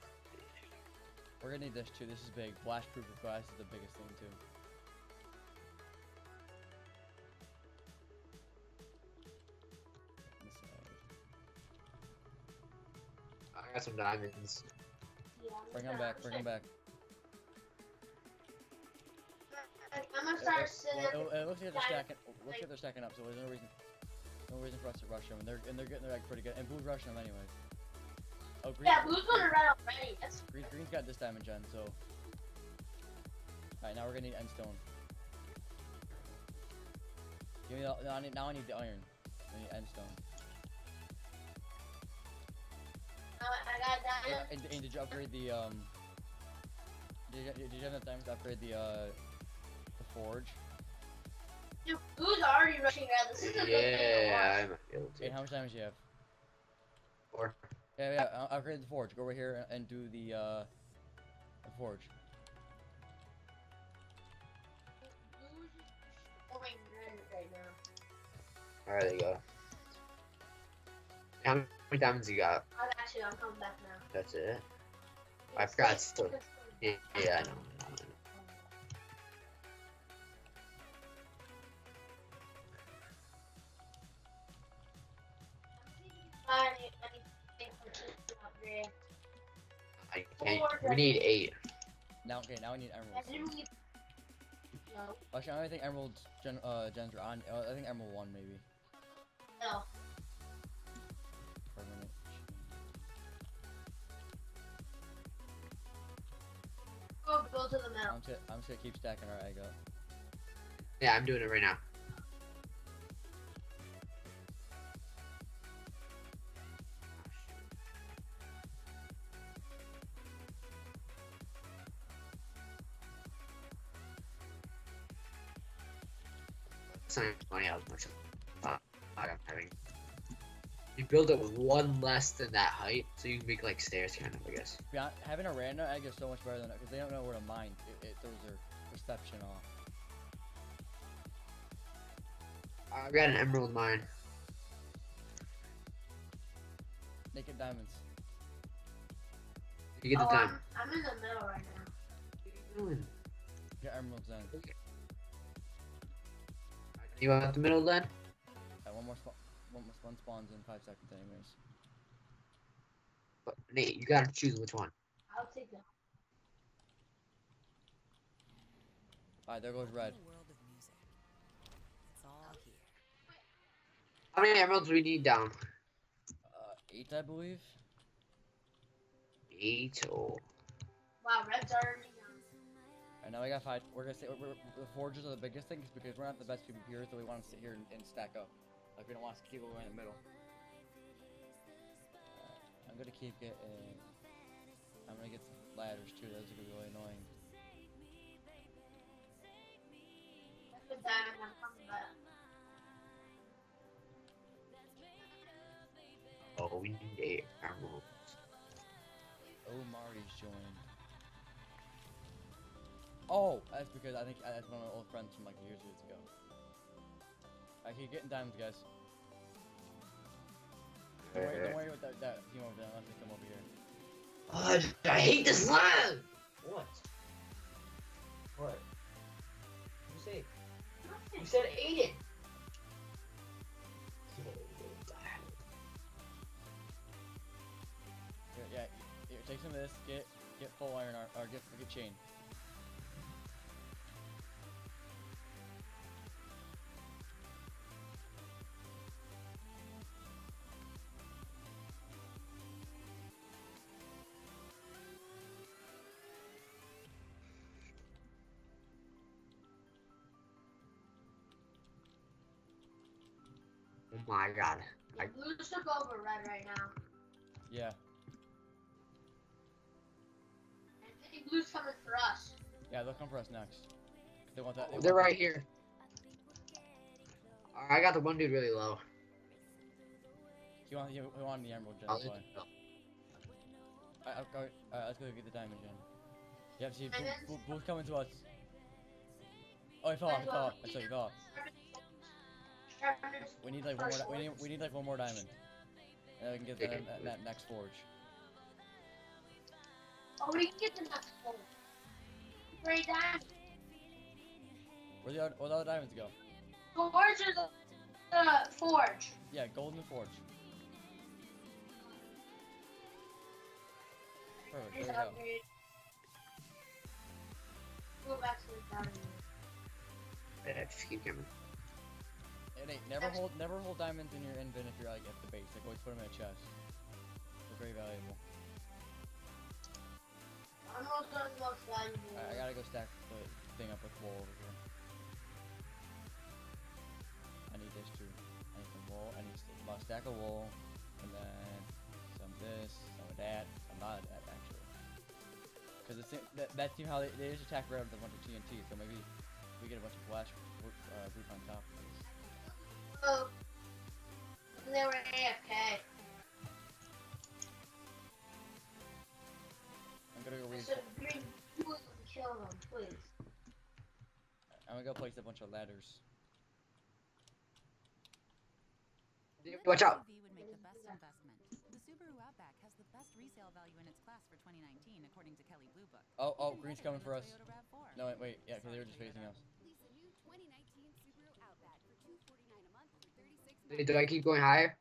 We're gonna need this too. This is big. Blast proof of glass is the biggest thing too.
I got some diamonds.
Yeah,
Bring them back. Bring them back.
I- I'm gonna
It,
start
it-
sitting.
it- it looks like they're
Guys,
stacking. Looks like they're stacking up. So there's no reason. No reason for us to rush them. And they're and they're getting their egg pretty good. And blue's rushing them anyways. Oh, green.
Yeah, blue's on the red already. That's
Green, green's got this diamond gen, so. Alright, now we're gonna need end stone. Give me the, now I need, now I need the iron. I need end stone.
I, I got
Yeah, and, and did you upgrade the, um... Did you, did you have enough diamonds to upgrade the, uh... The forge?
Dude, blue's already rushing around. This is a good thing to
Yeah,
watch.
I'm able
And
to.
how much diamonds do you have?
Four.
Yeah, I'll create the forge. Go over here and, and do the, uh... The forge.
Blue's going red right now.
Alright, there you go. How many diamonds you got?
I got you. I'm coming back now.
That's it. I forgot to- Yeah, yeah I know. I know.
I
can't. We need eight.
Now, okay, now we need
I
emeralds.
No.
Actually, I don't think emeralds gen, uh, gens are on. Uh, I think emerald 1 maybe.
No.
Permanent.
Go build to the middle.
I'm just, I'm just gonna keep stacking our egg up.
Yeah, I'm doing it right now. Funny how much thought I'm having. You build it with one less than that height, so you can make like stairs, kind of, I guess.
Yeah, having a random egg is so much better than that because they don't know where to mine. It, it throws their perception off.
I've got an emerald mine.
Naked diamonds.
You get the
oh,
time.
I'm, I'm in the middle right now.
What are you doing?
Get emeralds then.
You out the middle then?
Uh, one more spawn. One more spawn spawns in five seconds, anyways.
But Nate, you gotta choose which one.
I'll take that.
Alright, there goes red.
World of music. It's all here.
How many emeralds do we need down?
Uh, eight, I believe.
Eight. Oh.
Wow, red's already done.
And now we got five. We're gonna say we're, we're- the forges are the biggest things because we're not the best people here, so we want to sit here and, and stack up. Like we don't want to keep going in the middle. Uh, I'm gonna keep getting. I'm gonna get some ladders too. Those are gonna be really annoying.
That's the I'm coming back.
Oh, we need eight emeralds.
Oh, Marty's joined. Oh, that's because I think that's one of my old friends from like years years ago. I keep getting diamonds, guys. Don't worry, don't worry about that, that team over there. Let me come over here.
Oh, I hate this land. What? What? You say? You said Aiden.
Here, yeah, here, take some of this. Get get full iron ar- or get get chain.
Oh my god.
Yeah,
I-
Blue's took over red right now.
Yeah,
And I think blue's coming for us.
yeah, they'll come for us next. They want that. They
they're
want
right here. I got the one dude really low.
He want he, he wanted the emerald gen.
I'll
That's
let
why. Alright, I'll go- alright, let's go get the diamond gen. Yep, see, Blue,
Diamonds?
Blue, Blue's coming to us. Oh, he fell off. He fell off. I saw he fell off. We need like one more. di- We need we need like one more diamond. And we can get
Okay.
that, that, that next forge.
Oh, we can get the next one. Great diamond.
Where the where the other diamonds go?
Forge or the, the forge?
Yeah, golden forge. Perfect. There we go.
Go back to the diamond.
Yeah, just keep coming.
And hey, never hold never hold diamonds in your inven if you're like at the base. Like always put them in a chest. They're very valuable.
I'm most valuable.
I, gotta go stack the thing up with wool over here. I need this too. I need some wool. I need a stack of wool, and then some of this, some of that. A lot of that actually. Because that, that team how they, they just attack red with a bunch of TNT, so maybe we get a bunch of flash roof, uh, roof on top of this.
Oh. They were AFK.
I'm gonna go read.
So bring kill them, please.
I'm gonna go place a bunch of ladders.
Watch out.
Would make the best investment. The Subaru Outback has the best resale value in its class for 2019, according to Kelley Blue Book.
Oh, oh, green's coming for us. No, wait, wait, yeah, because they were just facing us.
Lease a new 2019 Subaru Outback for 249 a month for 36
Hey, Do I keep going higher?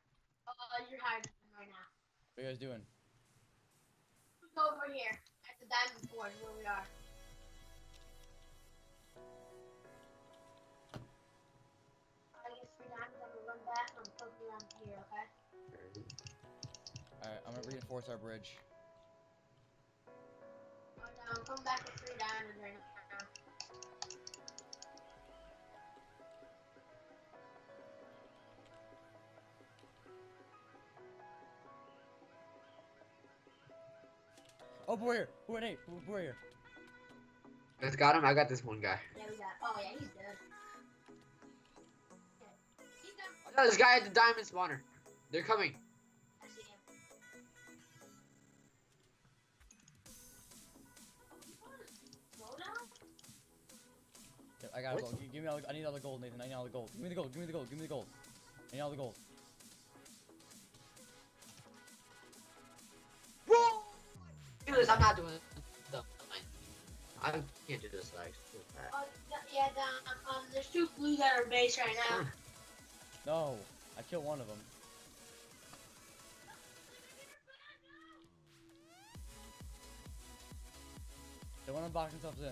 Uh, you're hiding right now.
What are you guys doing?
Go over here at the diamond forge where we are. I guess three diamonds. I'm gonna run back. I'm poking here, okay?
Alright, I'm gonna reinforce our bridge.
Oh, no, come back with three diamonds right now.
Oh, boy here! Boy, Nate! Boy here!
Let's got him. I got this one guy.
Yeah, we got. Oh yeah, he's dead. Okay. He's done.
Oh, no, this guy at the diamond spawner. They're coming.
I see him. Slow down.
I got
What?
gold. Give me all the, I need all the gold, Nathan. I need all the gold. Give me the gold. Give me the gold. Give me the gold. I need all the gold.
This. I'm not doing it. No, I can't do this. Like, so bad.
Oh, th- yeah, the, um, there's two blues at our base right now.
No, I killed one of them. They want to box themselves in.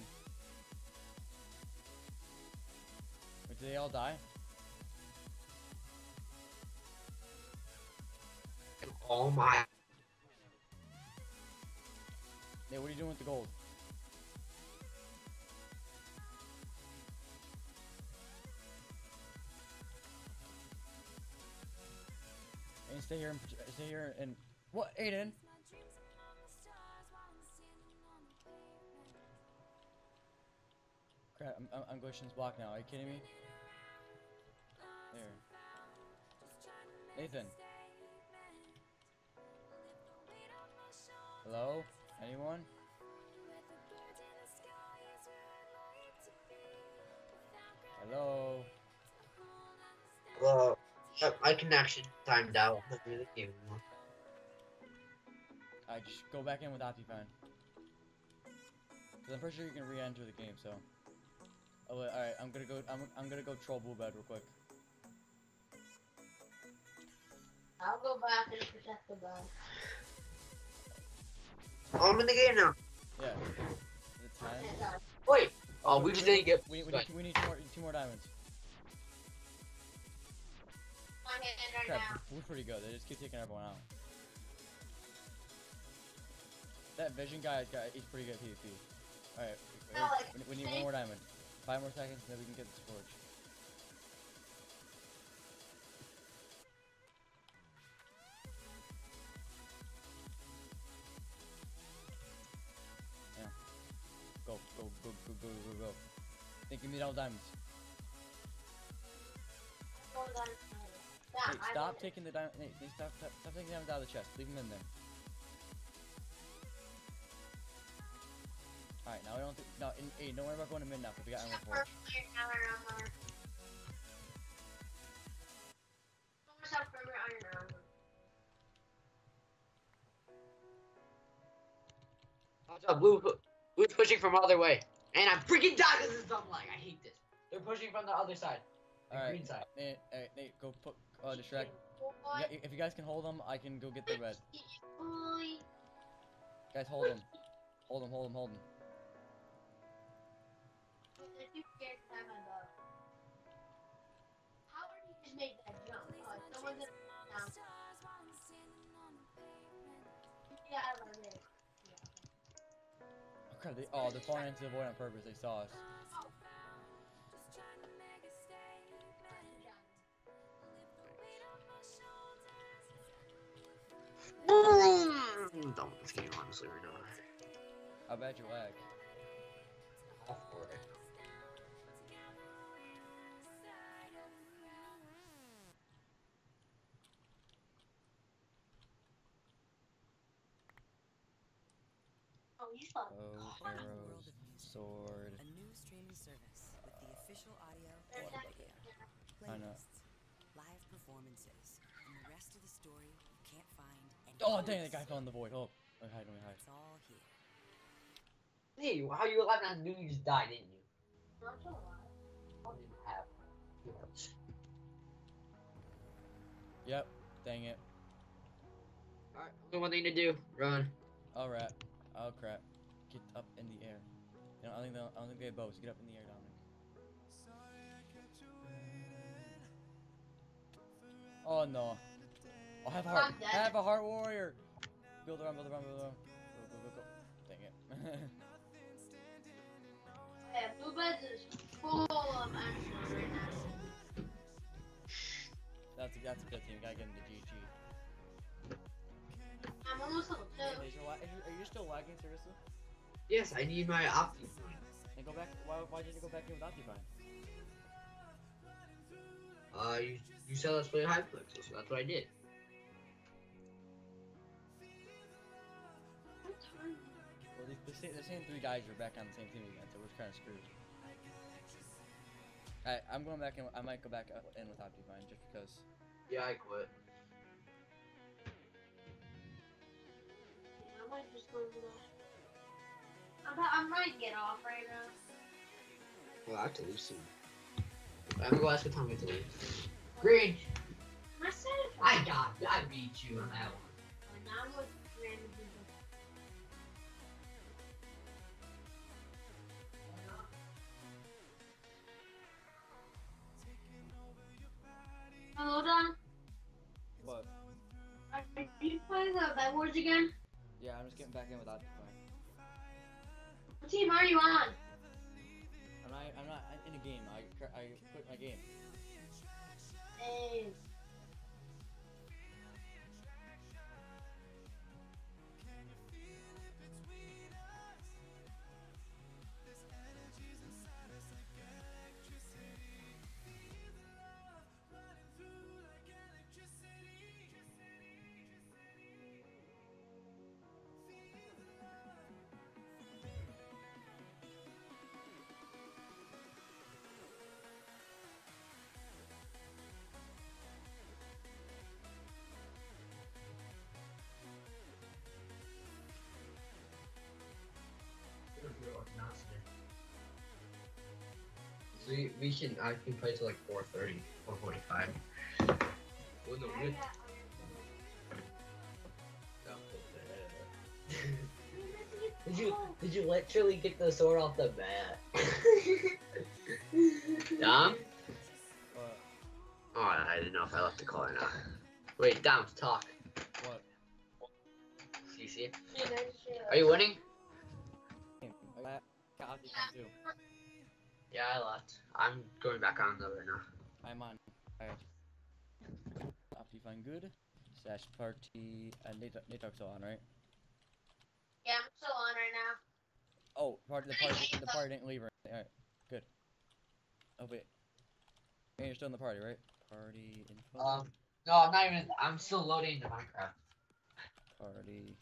Wait, did they all die?
Oh my.
Nate, what are you doing with the gold? And stay here and stay here and what, Aiden? Crap, I'm, I'm, I'm block now. Are you kidding me? There. Nathan. Hello? Anyone? Hello?
Well, uh, my connection timed out. I'm not doing the game anymore.
I just go back in with Optifine. Cause I'm pretty sure you can re-enter the game, so. Oh wait, alright, I'm gonna go I'm I'm gonna go troll blue bed real quick.
I'll go back and protect the bug.
Oh, I'm in the game now.
Yeah. Is time?
Wait. Oh, we just didn't get.
We, we, need, we need two more two more diamonds.
my hand right
Crap,
now.
we're pretty good. They just keep taking everyone out. That vision guy, guy he's pretty good at PvP. Alright, we,
No,
we, we need one more diamond. Five more seconds, then we can get the scorch. Think you need all diamonds.
Hold on. Yeah,
Hey, stop taking the diamond. Hey, hey, stop, stop, stop taking diamonds out of the chest. Leave them in there. Alright, now we don't. Th- no, in, hey, don't worry about going to mid now, because we got Emerald Forge.
Iron armor, armor. Put myself for iron armor.
Watch out, blue. Blue's pushing from other way, and I'm freaking dying because this dumb lag. I hate this. They're pushing from the other side, the
Alright,
green side.
Nate, Nate, Nate, go put uh, distract.
Boy,
if you guys can hold them, I can go get the red.
boy.
Guys, hold them. Hold them, hold them, hold them.
They're too scared to
they, oh, they're falling into the void on purpose. They saw us.
Done with this game, honestly, right now.
I bet you lag.
All for it.
Oh, you
Oh,
Welcome to the
arrows,
world
sword.
A new streaming service with the official audio and video. Playlists, live performances, and the rest of the story you can't find
Oh, dang, that guy fell in the void. Oh, let me hide, let me hide.
It's all here.
Hey, how you alive? I knew you just died, didn't you?
Not so.
I didn't have. Yes.
Yep, dang it.
Alright, only one thing to do. Run.
Rat. Oh, crap. Get up in the air. Know, I don't think, I don't think they have bows. Get up in the air, Dominic. Oh, no. Oh, have a heart.
I'm.
Have a heart warrior. Build around, build around, build around. Go, go, go, go. Dang it.
Yeah, Blue Beds is full of action right now.
that's a, that's a good team. Gotta get into GG.
I'm almost level
Hey,
two.
is your la- is you- are you still lagging seriously?
Yes, I need my Optifine.
And go back. Why, why did you go back in with Optifine?
Uh, you, you said let's play Hypixel, so that's what I did.
Well, the, the, same, the same three guys are back on the same team again, so we're kind of screwed. Alright, I'm going back in. I might go back uh, in with Optifine just because.
Yeah, I quit.
Might just go over that. I'm, about- I'm ready to get off right now.
Well, I have to lose soon. I'm gonna go ask what time we have to leave. Green!
I said.
I got I beat you on that one.
And now I'm with random. Hello, Don.
What?
Are you playing the Bed Wars again?
Yeah, I'm just getting back in with Optifine.
What team are you on?
I'm not. I'm not in a game. I I quit my game.
Hey.
We, we can I can play till like 4:30, 4:45. Well, no,
I
good.
got-
Did you did you literally get the sword off the bat? Dom?
What?
Oh, I didn't know if I left the call or not. Wait, Dom, talk.
What?
CC.
Yeah, that's true.
Are you winning?
Game. I got too.
Yeah, I left. I'm going back on though right now.
I'm on. Alright. Optifine good. Slash party. And Nate, Nate Talk's still on, right?
Yeah, I'm still on right now.
Oh, party. The party. The party didn't leave. Right. Alright. Good. Oh wait. And you're still in the party, right? Party info.
Um, no, I'm not even. I'm still loading into Minecraft.
Party.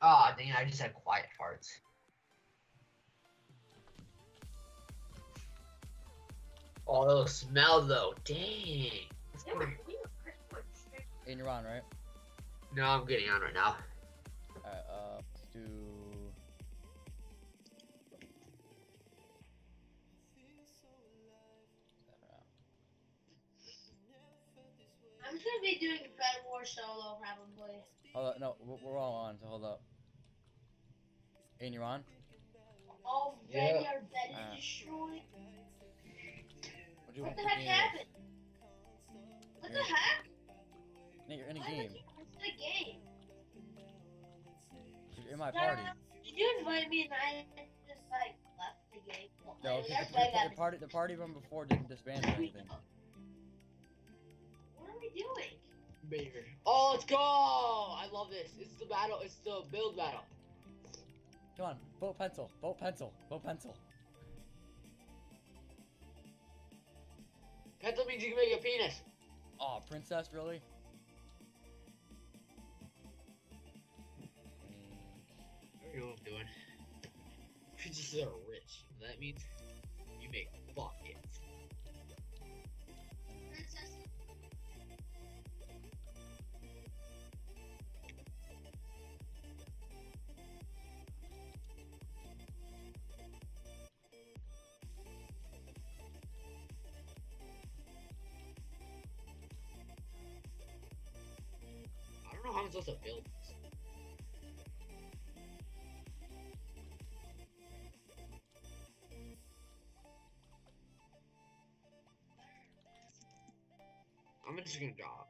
Oh, dang I just had quiet farts. Oh, those smell though. Dang.
They were- we were pretty much strict.
And you're on, right?
No, I'm getting on right now.
Alright. Uh, let's do.
I'm just gonna be doing Bed Wars solo probably.
Hold up, no, we're, we're all on, so hold up. And you're on?
Already
Yeah.
our bed
Uh.
is destroyed.
What do you
What
want
the heck
game?
happened? What the
Yeah.
heck?
Nate, you're in a
Why
game.
was it- It's the game.
You're in my
No,
party.
no, no. Did you invite me and I just like left the game? Well,
No,
I-
because the, the, the party, the party from before didn't disband or anything.
What are we doing?
Baker. Oh, let's go! I love this. It's the battle. It's the build battle.
Come on, vote pencil, vote pencil, vote pencil.
Pencil means you can make a penis.
Oh, princess, really?
I don't know what I'm doing. Princesses are rich. That means you make buckets. Know how I'm just gonna draw.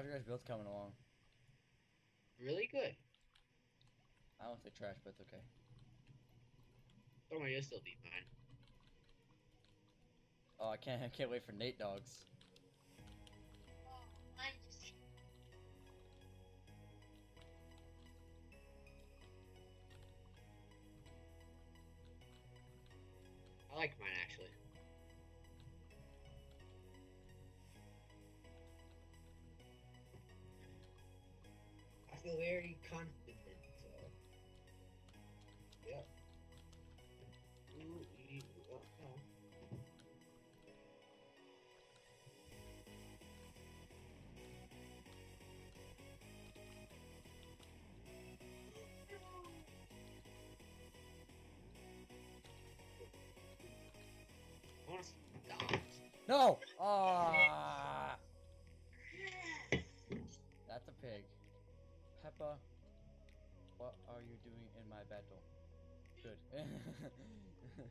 How's your guys' builds coming along?
Really good.
I don't say trash, but it's okay.
Oh, don't worry, you'll still beat mine.
Oh, I can't. I can't wait for Nate dogs. No! Ah! That's a pig. Peppa, what are you doing in my battle? Good.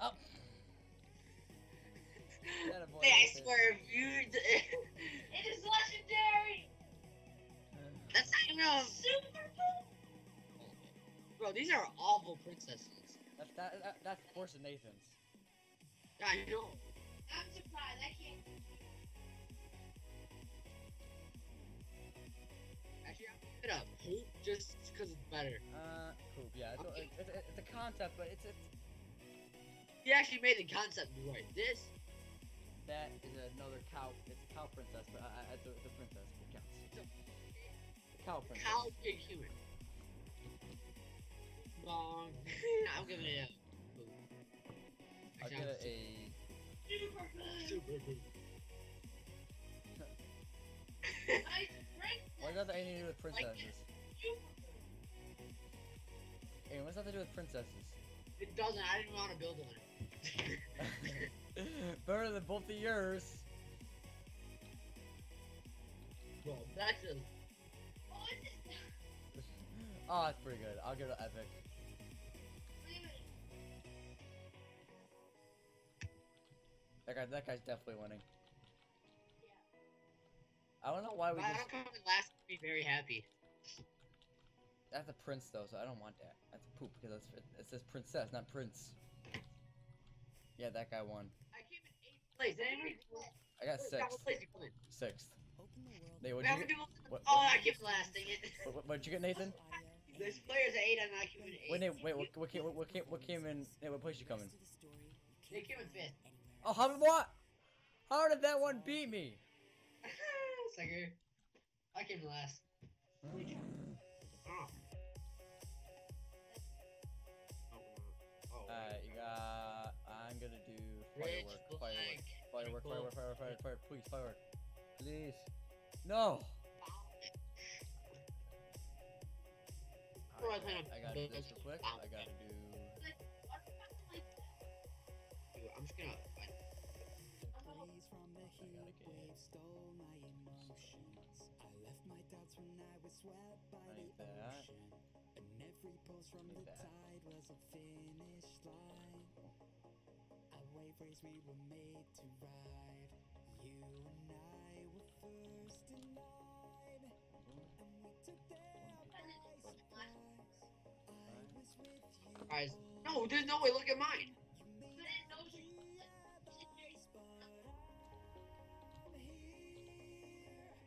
Oh! That
Hey, I swear, if you.
It is legendary!
That's not even a.
Super!
Bro, these are awful princesses.
That's that, that that's worse than Nathan's.
I know.
I'm surprised. I can't.
Actually, I'm gonna hope just because it's better.
Uh, cool. Yeah, it's, a, it's, a, it's a concept, but it's, it's
He actually made the concept right. This,
that is another cow. It's a cow princess, but I, I, the, the princess it counts. The cow princess.
cow big human. Wrong. I'm giving it a. boo.
I'll
Actually,
give
I'm
it a.
Super good!
super boo.
I break eh,
What does that have anything to do with princesses?
super good.
Hey, what's that to do with princesses?
It doesn't. I didn't want to build one.
Better than both of yours.
Well, that's a.
Oh, it's
oh, that's pretty good. I'll give it
an epic.
That guy, that guy's definitely winning. I don't know why we
If I
just.
don't come in last, I'd be very happy.
That's a prince though, so I don't want that. That's a poop because that's it says princess, not prince. Yeah, that guy won.
I came in eighth place. Anybody?
I got
What
sixth.
place you?
Sixth.
Open the world.
Nate, what'd you get?
do.
What,
Oh, I keep blasting it.
what, what, what'd you get, Nathan?
There's players at eight, and I came in eighth.
Wait, Nate, wait, what, what came, what, what came, what came in? Nate, what place you coming?
They came in fifth.
Oh, how did what? How did that one beat me?
Sucker. I came in last. Oh.
Alright, you got. I'm gonna do firework, firework, firework, firework, firework, firework, firework, please, firework, please. No.
I
Alright,
kind of
I gotta do this real quick. I gotta do.
I'm just gonna. I,
Breeze from the
I gotta get
wave stole my emotions. I left my doubts when I was swept by the
Like that.
ocean. And every pulse from
Like
the
that.
tide was a finish line. A wave race we were made to ride. You and I were first in line. And we took them by surprise. I was with you.
guys, no, there's no way. Look at mine.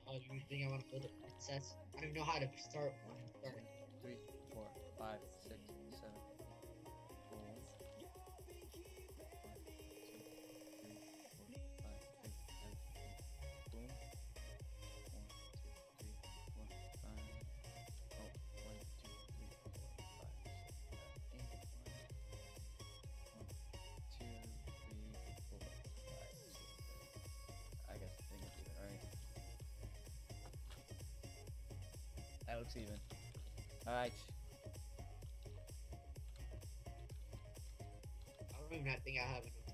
Oh, you think I want to build a princess? I don't even know how to start one. Start.
Three, four, five, That looks even. Alright.
I don't even think I have enough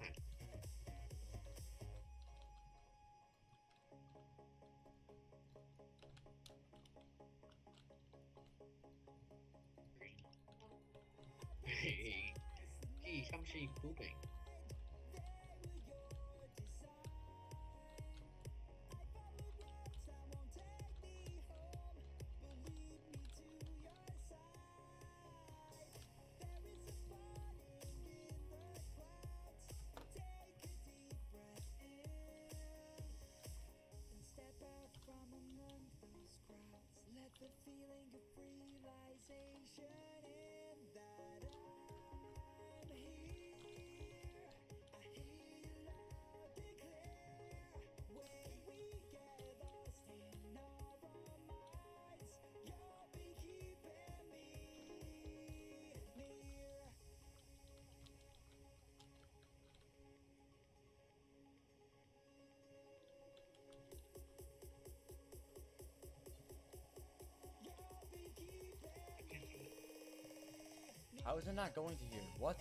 How
is it not going to here? What?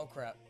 Oh crap.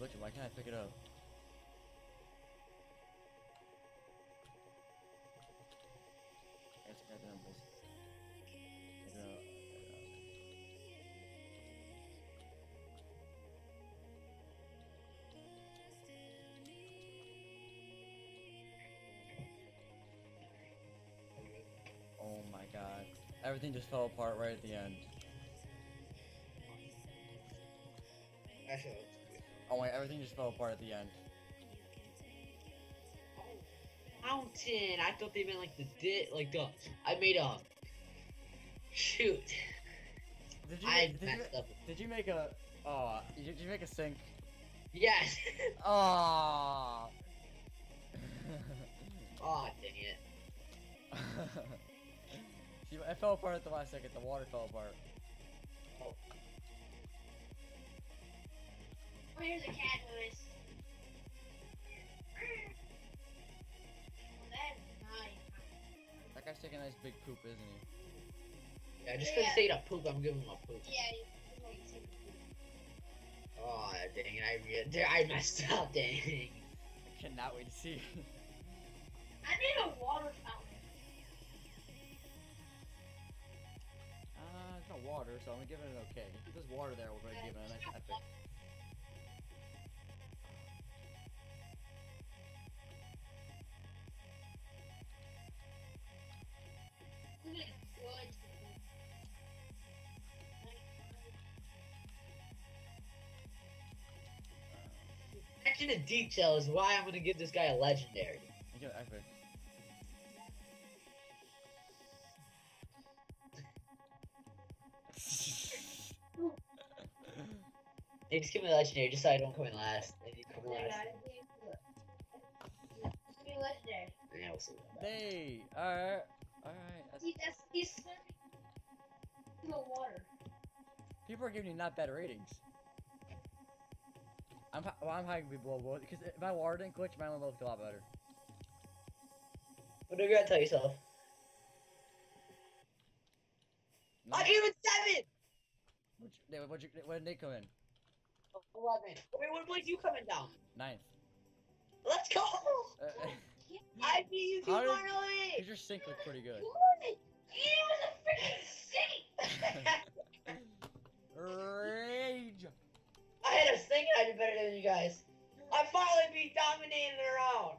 Glitching? Why can't I pick it up? Pick it up. Oh my god. Everything just fell apart right at the end. Just fell apart at the end.
mountain. I thought they meant like the dit, like the. I made a. Shoot.
Did you
I
make, did you,
messed
ma-
up.
did you make a oh did you make a sink?
Yes.
Oh
oh dang it.
See, it fell apart at the last second. The water fell apart.
Oh,
here's a cat, Lewis. Well, that's nice.
That guy's taking a nice big poop, isn't he?
Yeah, just because say to poop, I'm giving him a poop.
Yeah, you know, you said-
Oh dang! I re- I messed up. Dang.
I cannot wait to see.
I need a water fountain.
Uh, it's not water, so I'm gonna give it an okay. If there's water there, we're gonna give it a nice epic.
Attention to detail is why I'm gonna give this guy a legendary.
You give epic.
Hey, just give me a legendary, just so I don't come in last. And you come
Yeah,
last.
I think- Be legendary.
Yeah, we'll see.
Hey, alright, alright. that's
he's swimming in the water.
People are giving you not bad ratings. I'm well, I'm high below below because if my water didn't glitch, my level would a lot better.
What do you gotta tell yourself?
Not-
I gave it seven.
which, David, what'd you, when did Nate come in?
Eleven. Wait, what place you coming down?
Ninth.
Let's go.
Uh,
I beat you finally.
Cause your sink looked pretty good.
He was a freaking city.
Rage.
I had a sing I did better than you guys. I finally beat dominating around.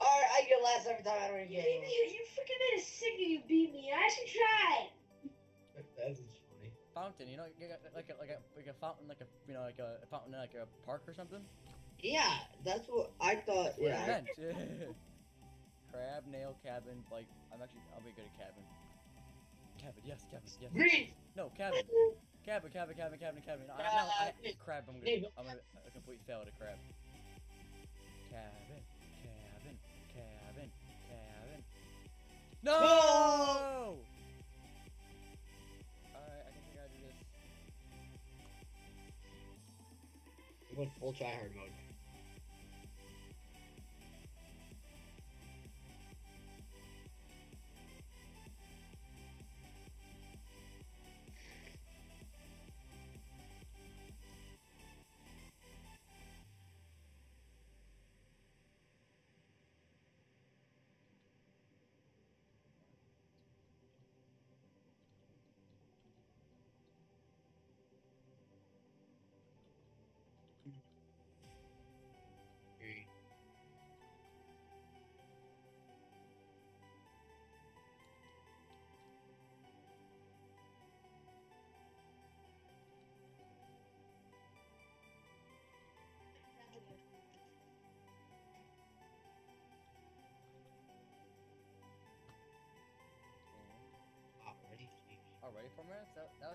Alright, I get last every time I don't even
You
get
beat me. You freaking made a sick and you beat me. I actually tried.
That's funny.
Fountain, you know, you got like a like a like a fountain, like a you know, like a, a fountain in like a park or something.
Yeah, that's what I thought.
What
Yeah.
it meant. Crab, nail, cabin. Like I'm actually, I'll be good at cabin. Cabin, yes, cabin, yes.
Green.
No, cabin. Cabin, cabin, cabin, cabin, cabin. No, I, no, I, crab. I'm gonna, I'm gonna, a complete fail at a crab. Cabin, cabin, cabin, cabin. No!
No!
Alright, I think I gotta do this.
I'm going full try hard mode.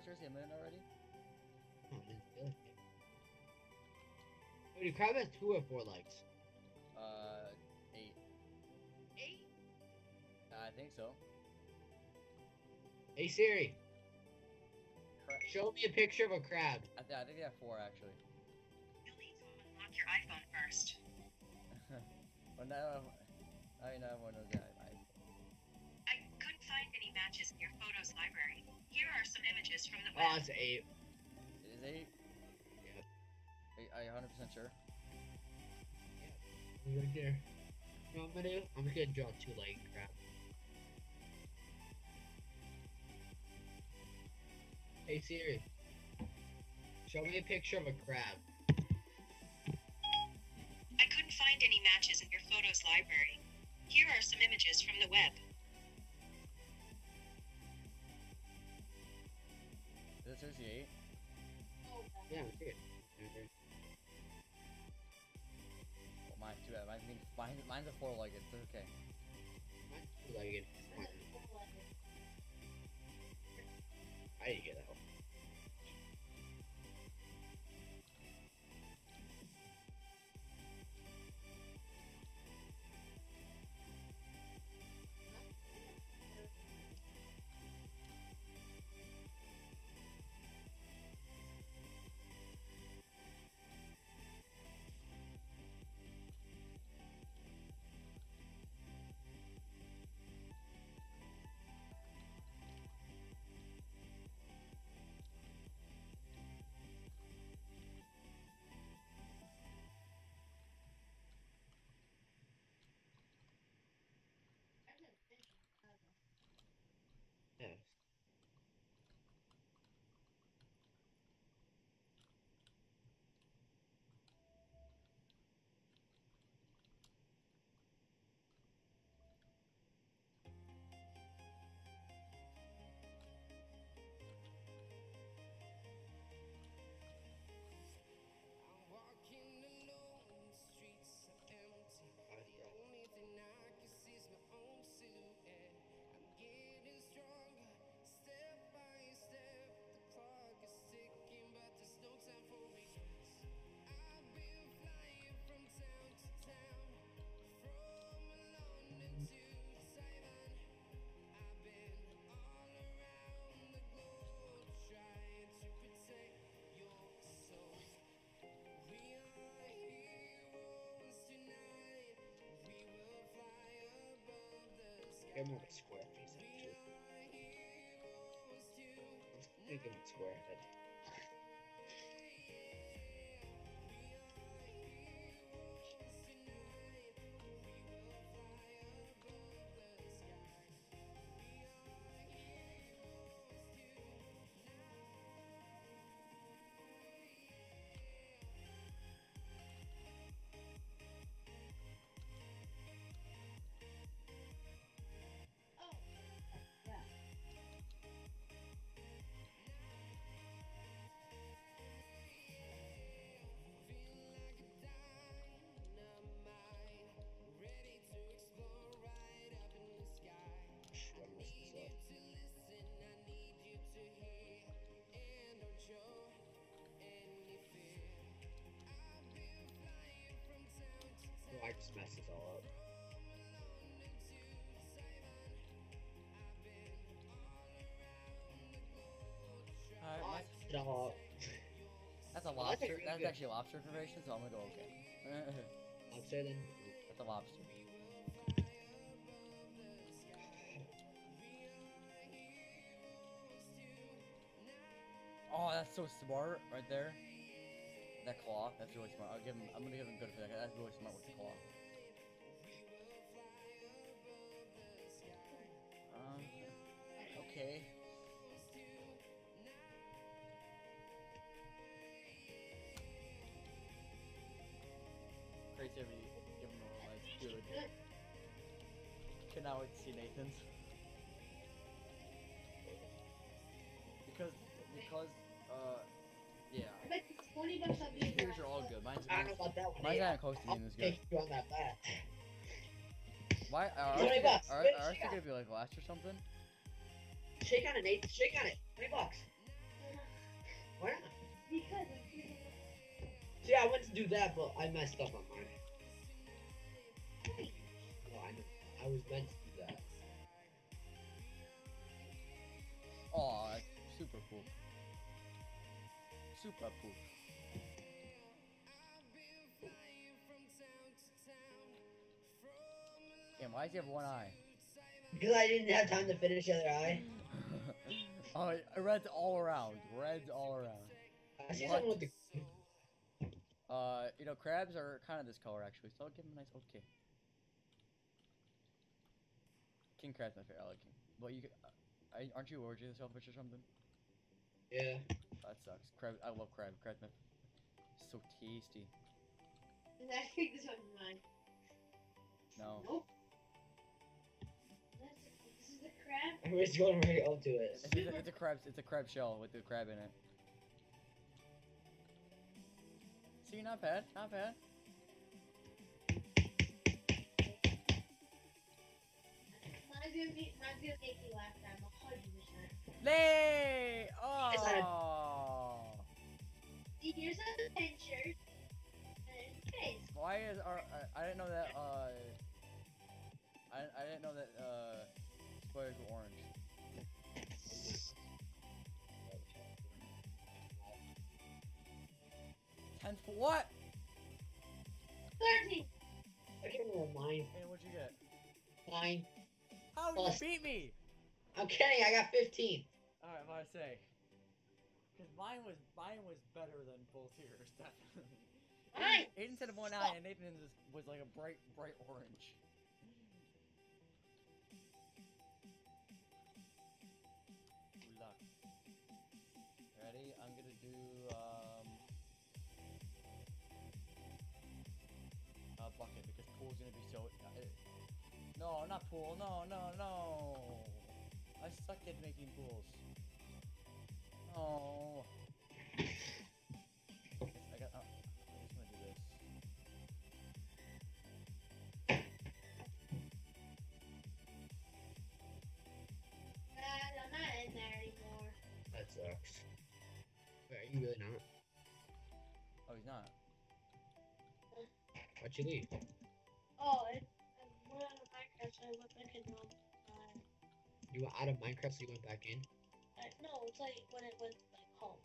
Minutes? That, that a minute already?
Oh, I didn't feel it. Wait, do crab has two or four legs?
Uh, eight.
Eight.
I think so.
Hey Siri,
Cra-
show me a picture of a crab.
I, th- I think they have four actually.
You'll need to unlock your iPhone first.
But now, I know everyone knows that. I,
I couldn't find any matches in your photos library. Here are some images from the
Oh,
web.
it's eight.
it is eight.
Yeah.
Are, are you 100 percent sure?
Right there. You know what I'm gonna do? I'm just gonna draw two leg crab. Hey Siri, show me a picture of a crab.
I couldn't find any matches in your photos library. Here are some images from the web.
Is it seriously eight?
Yeah, I see it.
Well, mine's too bad. Mine's, mine's, mine's a four-legged. It's okay.
Mine's two-legged. I Give him a square face, actually. Him a square head. Mess this all up.
Alright, my- that's a
Well, that's
lobster. That's actually a lobster information, so I'm gonna go okay.
I'll say then.
that's a lobster. Oh, that's so smart right there. That claw, that's really smart. I'll give him. I'm gonna give him good for that. That's really smart with the claw. Okay. Creativity, give him a roll. That's good. Okay, now it's see Nathan's. Because, because, uh, yeah.
I bet you 20 bucks I'll
Yours are all good. Mine's,
I don't know
mine's,
about that one.
mine's
yeah.
not close to being as good.
take you on that bet.
Why are ours,
20
gonna,
bucks.
are,
Wait,
are ours
shake
gonna be like last or something?
Shake on it, Nate. Shake on it. Twenty bucks. Why not?
Because I'm
See, I went to do that, but I messed up on mine. No, I know. I was meant to do that.
Oh, that's super cool. Super cool. Damn, why does he have one eye?
Because I didn't have time to finish the other eye.
Oh, red's all around. Red's all around.
I see
What?
someone with the.
Uh, you know, crabs are kind of this color actually, so I'll give him a nice old king. King crab's my favorite. I like king. Well, you, uh, I- aren't you allergic to selfish or something?
Yeah.
That sucks. Crab, I love crab. Crab's my, so tasty.
And I think this one's mine.
No.
Nope. Crab.
I was going right up to it.
It's, it's, a, it's a crab. It's a crab shell with the crab in it. See, not bad. Not bad.
Mine's gonna, be, mine's gonna make me laugh. I'm 100%.
Nay!
Not a-
Oh.
See, here's a picture.
Why is our? I, I didn't know that. Uh. I, I didn't know that. Uh. Spoilers were orange. Ten for what?
Thirty.
I can't remember mine.
Hey, what'd you get?
Mine.
How did
Plus-
you beat me?
I'm kidding. I got 15.
All right, what I say? Because mine was mine was better than both yours, definitely.
Mine.
Aiden said one eye, and Nathan's was, was like a bright, bright orange. No, not pool. No, no, no. I suck at making pools. Oh. I got. Uh, I'm just gonna do this.
Dad, I'm not in there anymore.
That sucks. Wait, are you really not?
Oh, he's not.
Why'd you leave?
Oh, it, so I went back in um, uh,
You were out of Minecraft, so you went back in?
I, no, it's like when it went like home.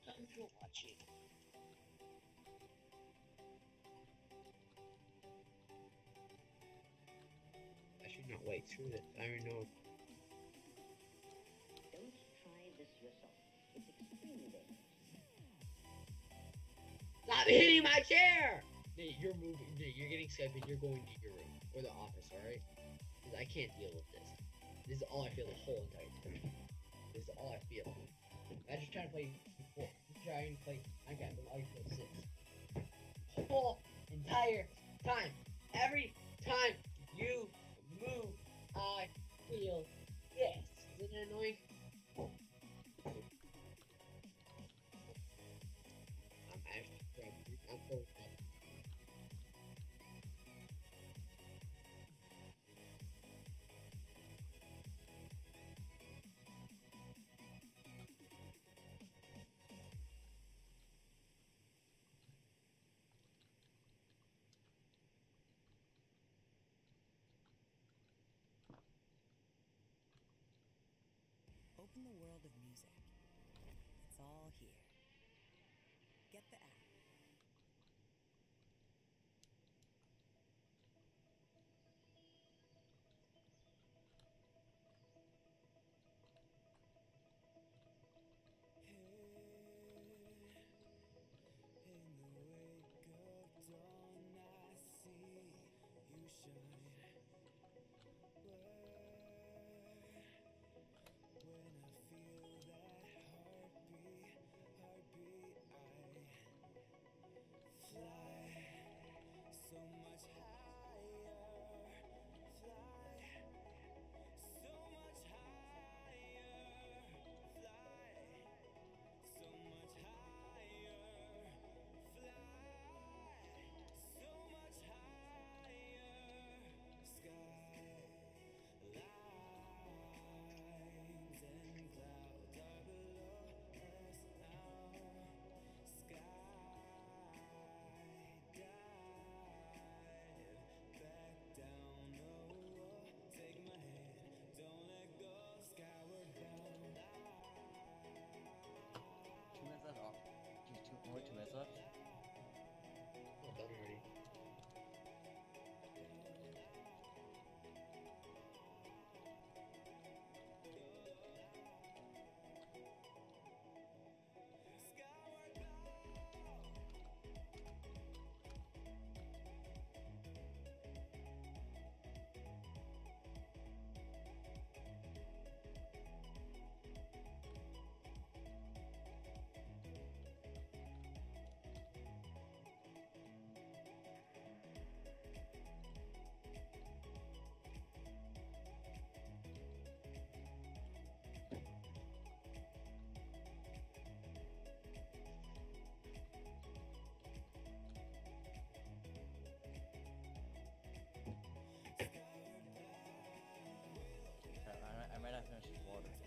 So I'm just watching.
I should not wait. Screw it. I already know.
Don't try this yourself. It's extremely dangerous.
Stop hitting my chair! Nate, you're moving. Nate, you're getting Skype and you're going to your room or the office, alright? I can't deal with this. This is all I feel the whole entire time. This is all I feel. I just trying to play. Trying to play Minecraft and all you feel this. Whole entire time. Every time you move, I feel this. Isn't it annoying?
Open the world of I,
might- I might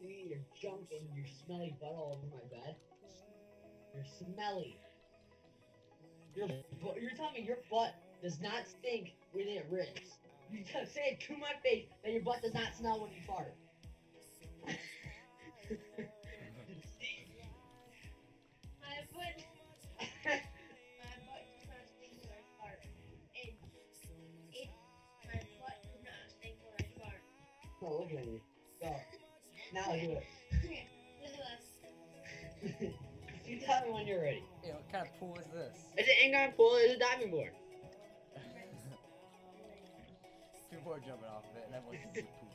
See your junk and your smelly butt all over my bed. You're smelly. Your bu- you're telling me your butt does not stink when it rips. You t- say it to my face that your butt does not smell when you fart.
My butt, my butt does not stink when I fart. And it, my butt does not stink when I fart.
Oh, look at. Go. Now do it.
Look at us.
you tell me when you're ready.
Hey, what kind of pool is this?
It's an inground pool. It's a diving board.
People are jumping off of it, and everyone's just poop.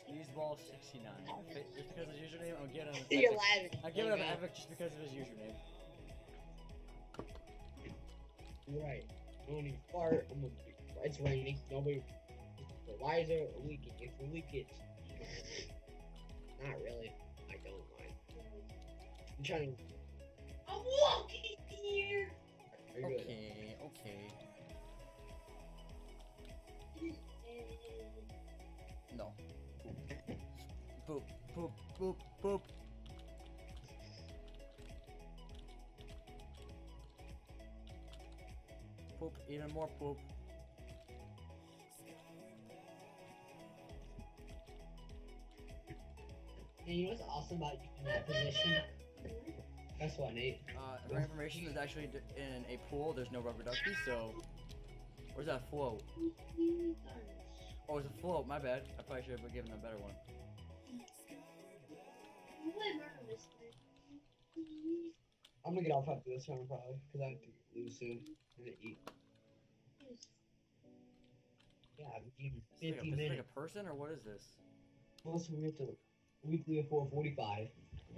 Squeeze ball 69. Just because of his username, I'm giving him. an
You're
epic-
laughing.
I'm giving him an epic just because of his username.
Right. When you fart, I'm gonna be, it's raining. Nobody. Why is there a leaking? If the leakage. Not really. I don't mind. I'm trying to.
I'm walking here.
Are you good?
Okay, okay. No. Boop, boop, boop, boop. Poop, even more poop.
And you know what's awesome about you in that position? Guess what, Nate?
Uh, for information, is actually in a pool. There's no rubber ducky, so where's that float? Oh, it's a float. My bad. I probably should have given a better one.
I'm gonna get off after this one probably, because I have to leave soon. I'm gonna eat. Yeah, I'm eating
Is this like
50
a, is this like a person or what is this?
Well, so we have to weekly of 4:45,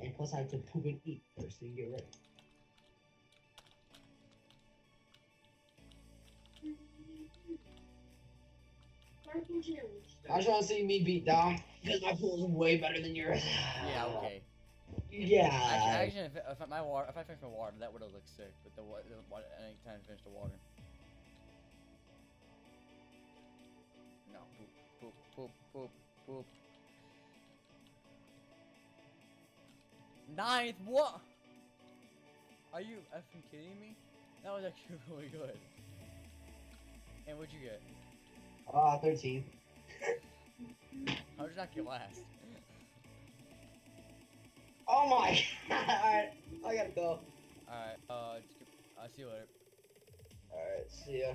and plus I have to poop and eat first and get ready. I just want to see me beat Dom because my pool is way better than yours.
Yeah, okay.
Yeah.
Actually, actually if, if my water, if I finished my water, that would have looked sick. But the what, the what, any time I finish the water. No, poop, poop, poop, poop, poop. Ninth, what? Are you effing kidding me? That was actually really good. And what'd you get?
Ah, 13.
How did you not get last?
Oh my god! Alright, I gotta go.
Alright, uh, I'll see you later.
Alright, see ya.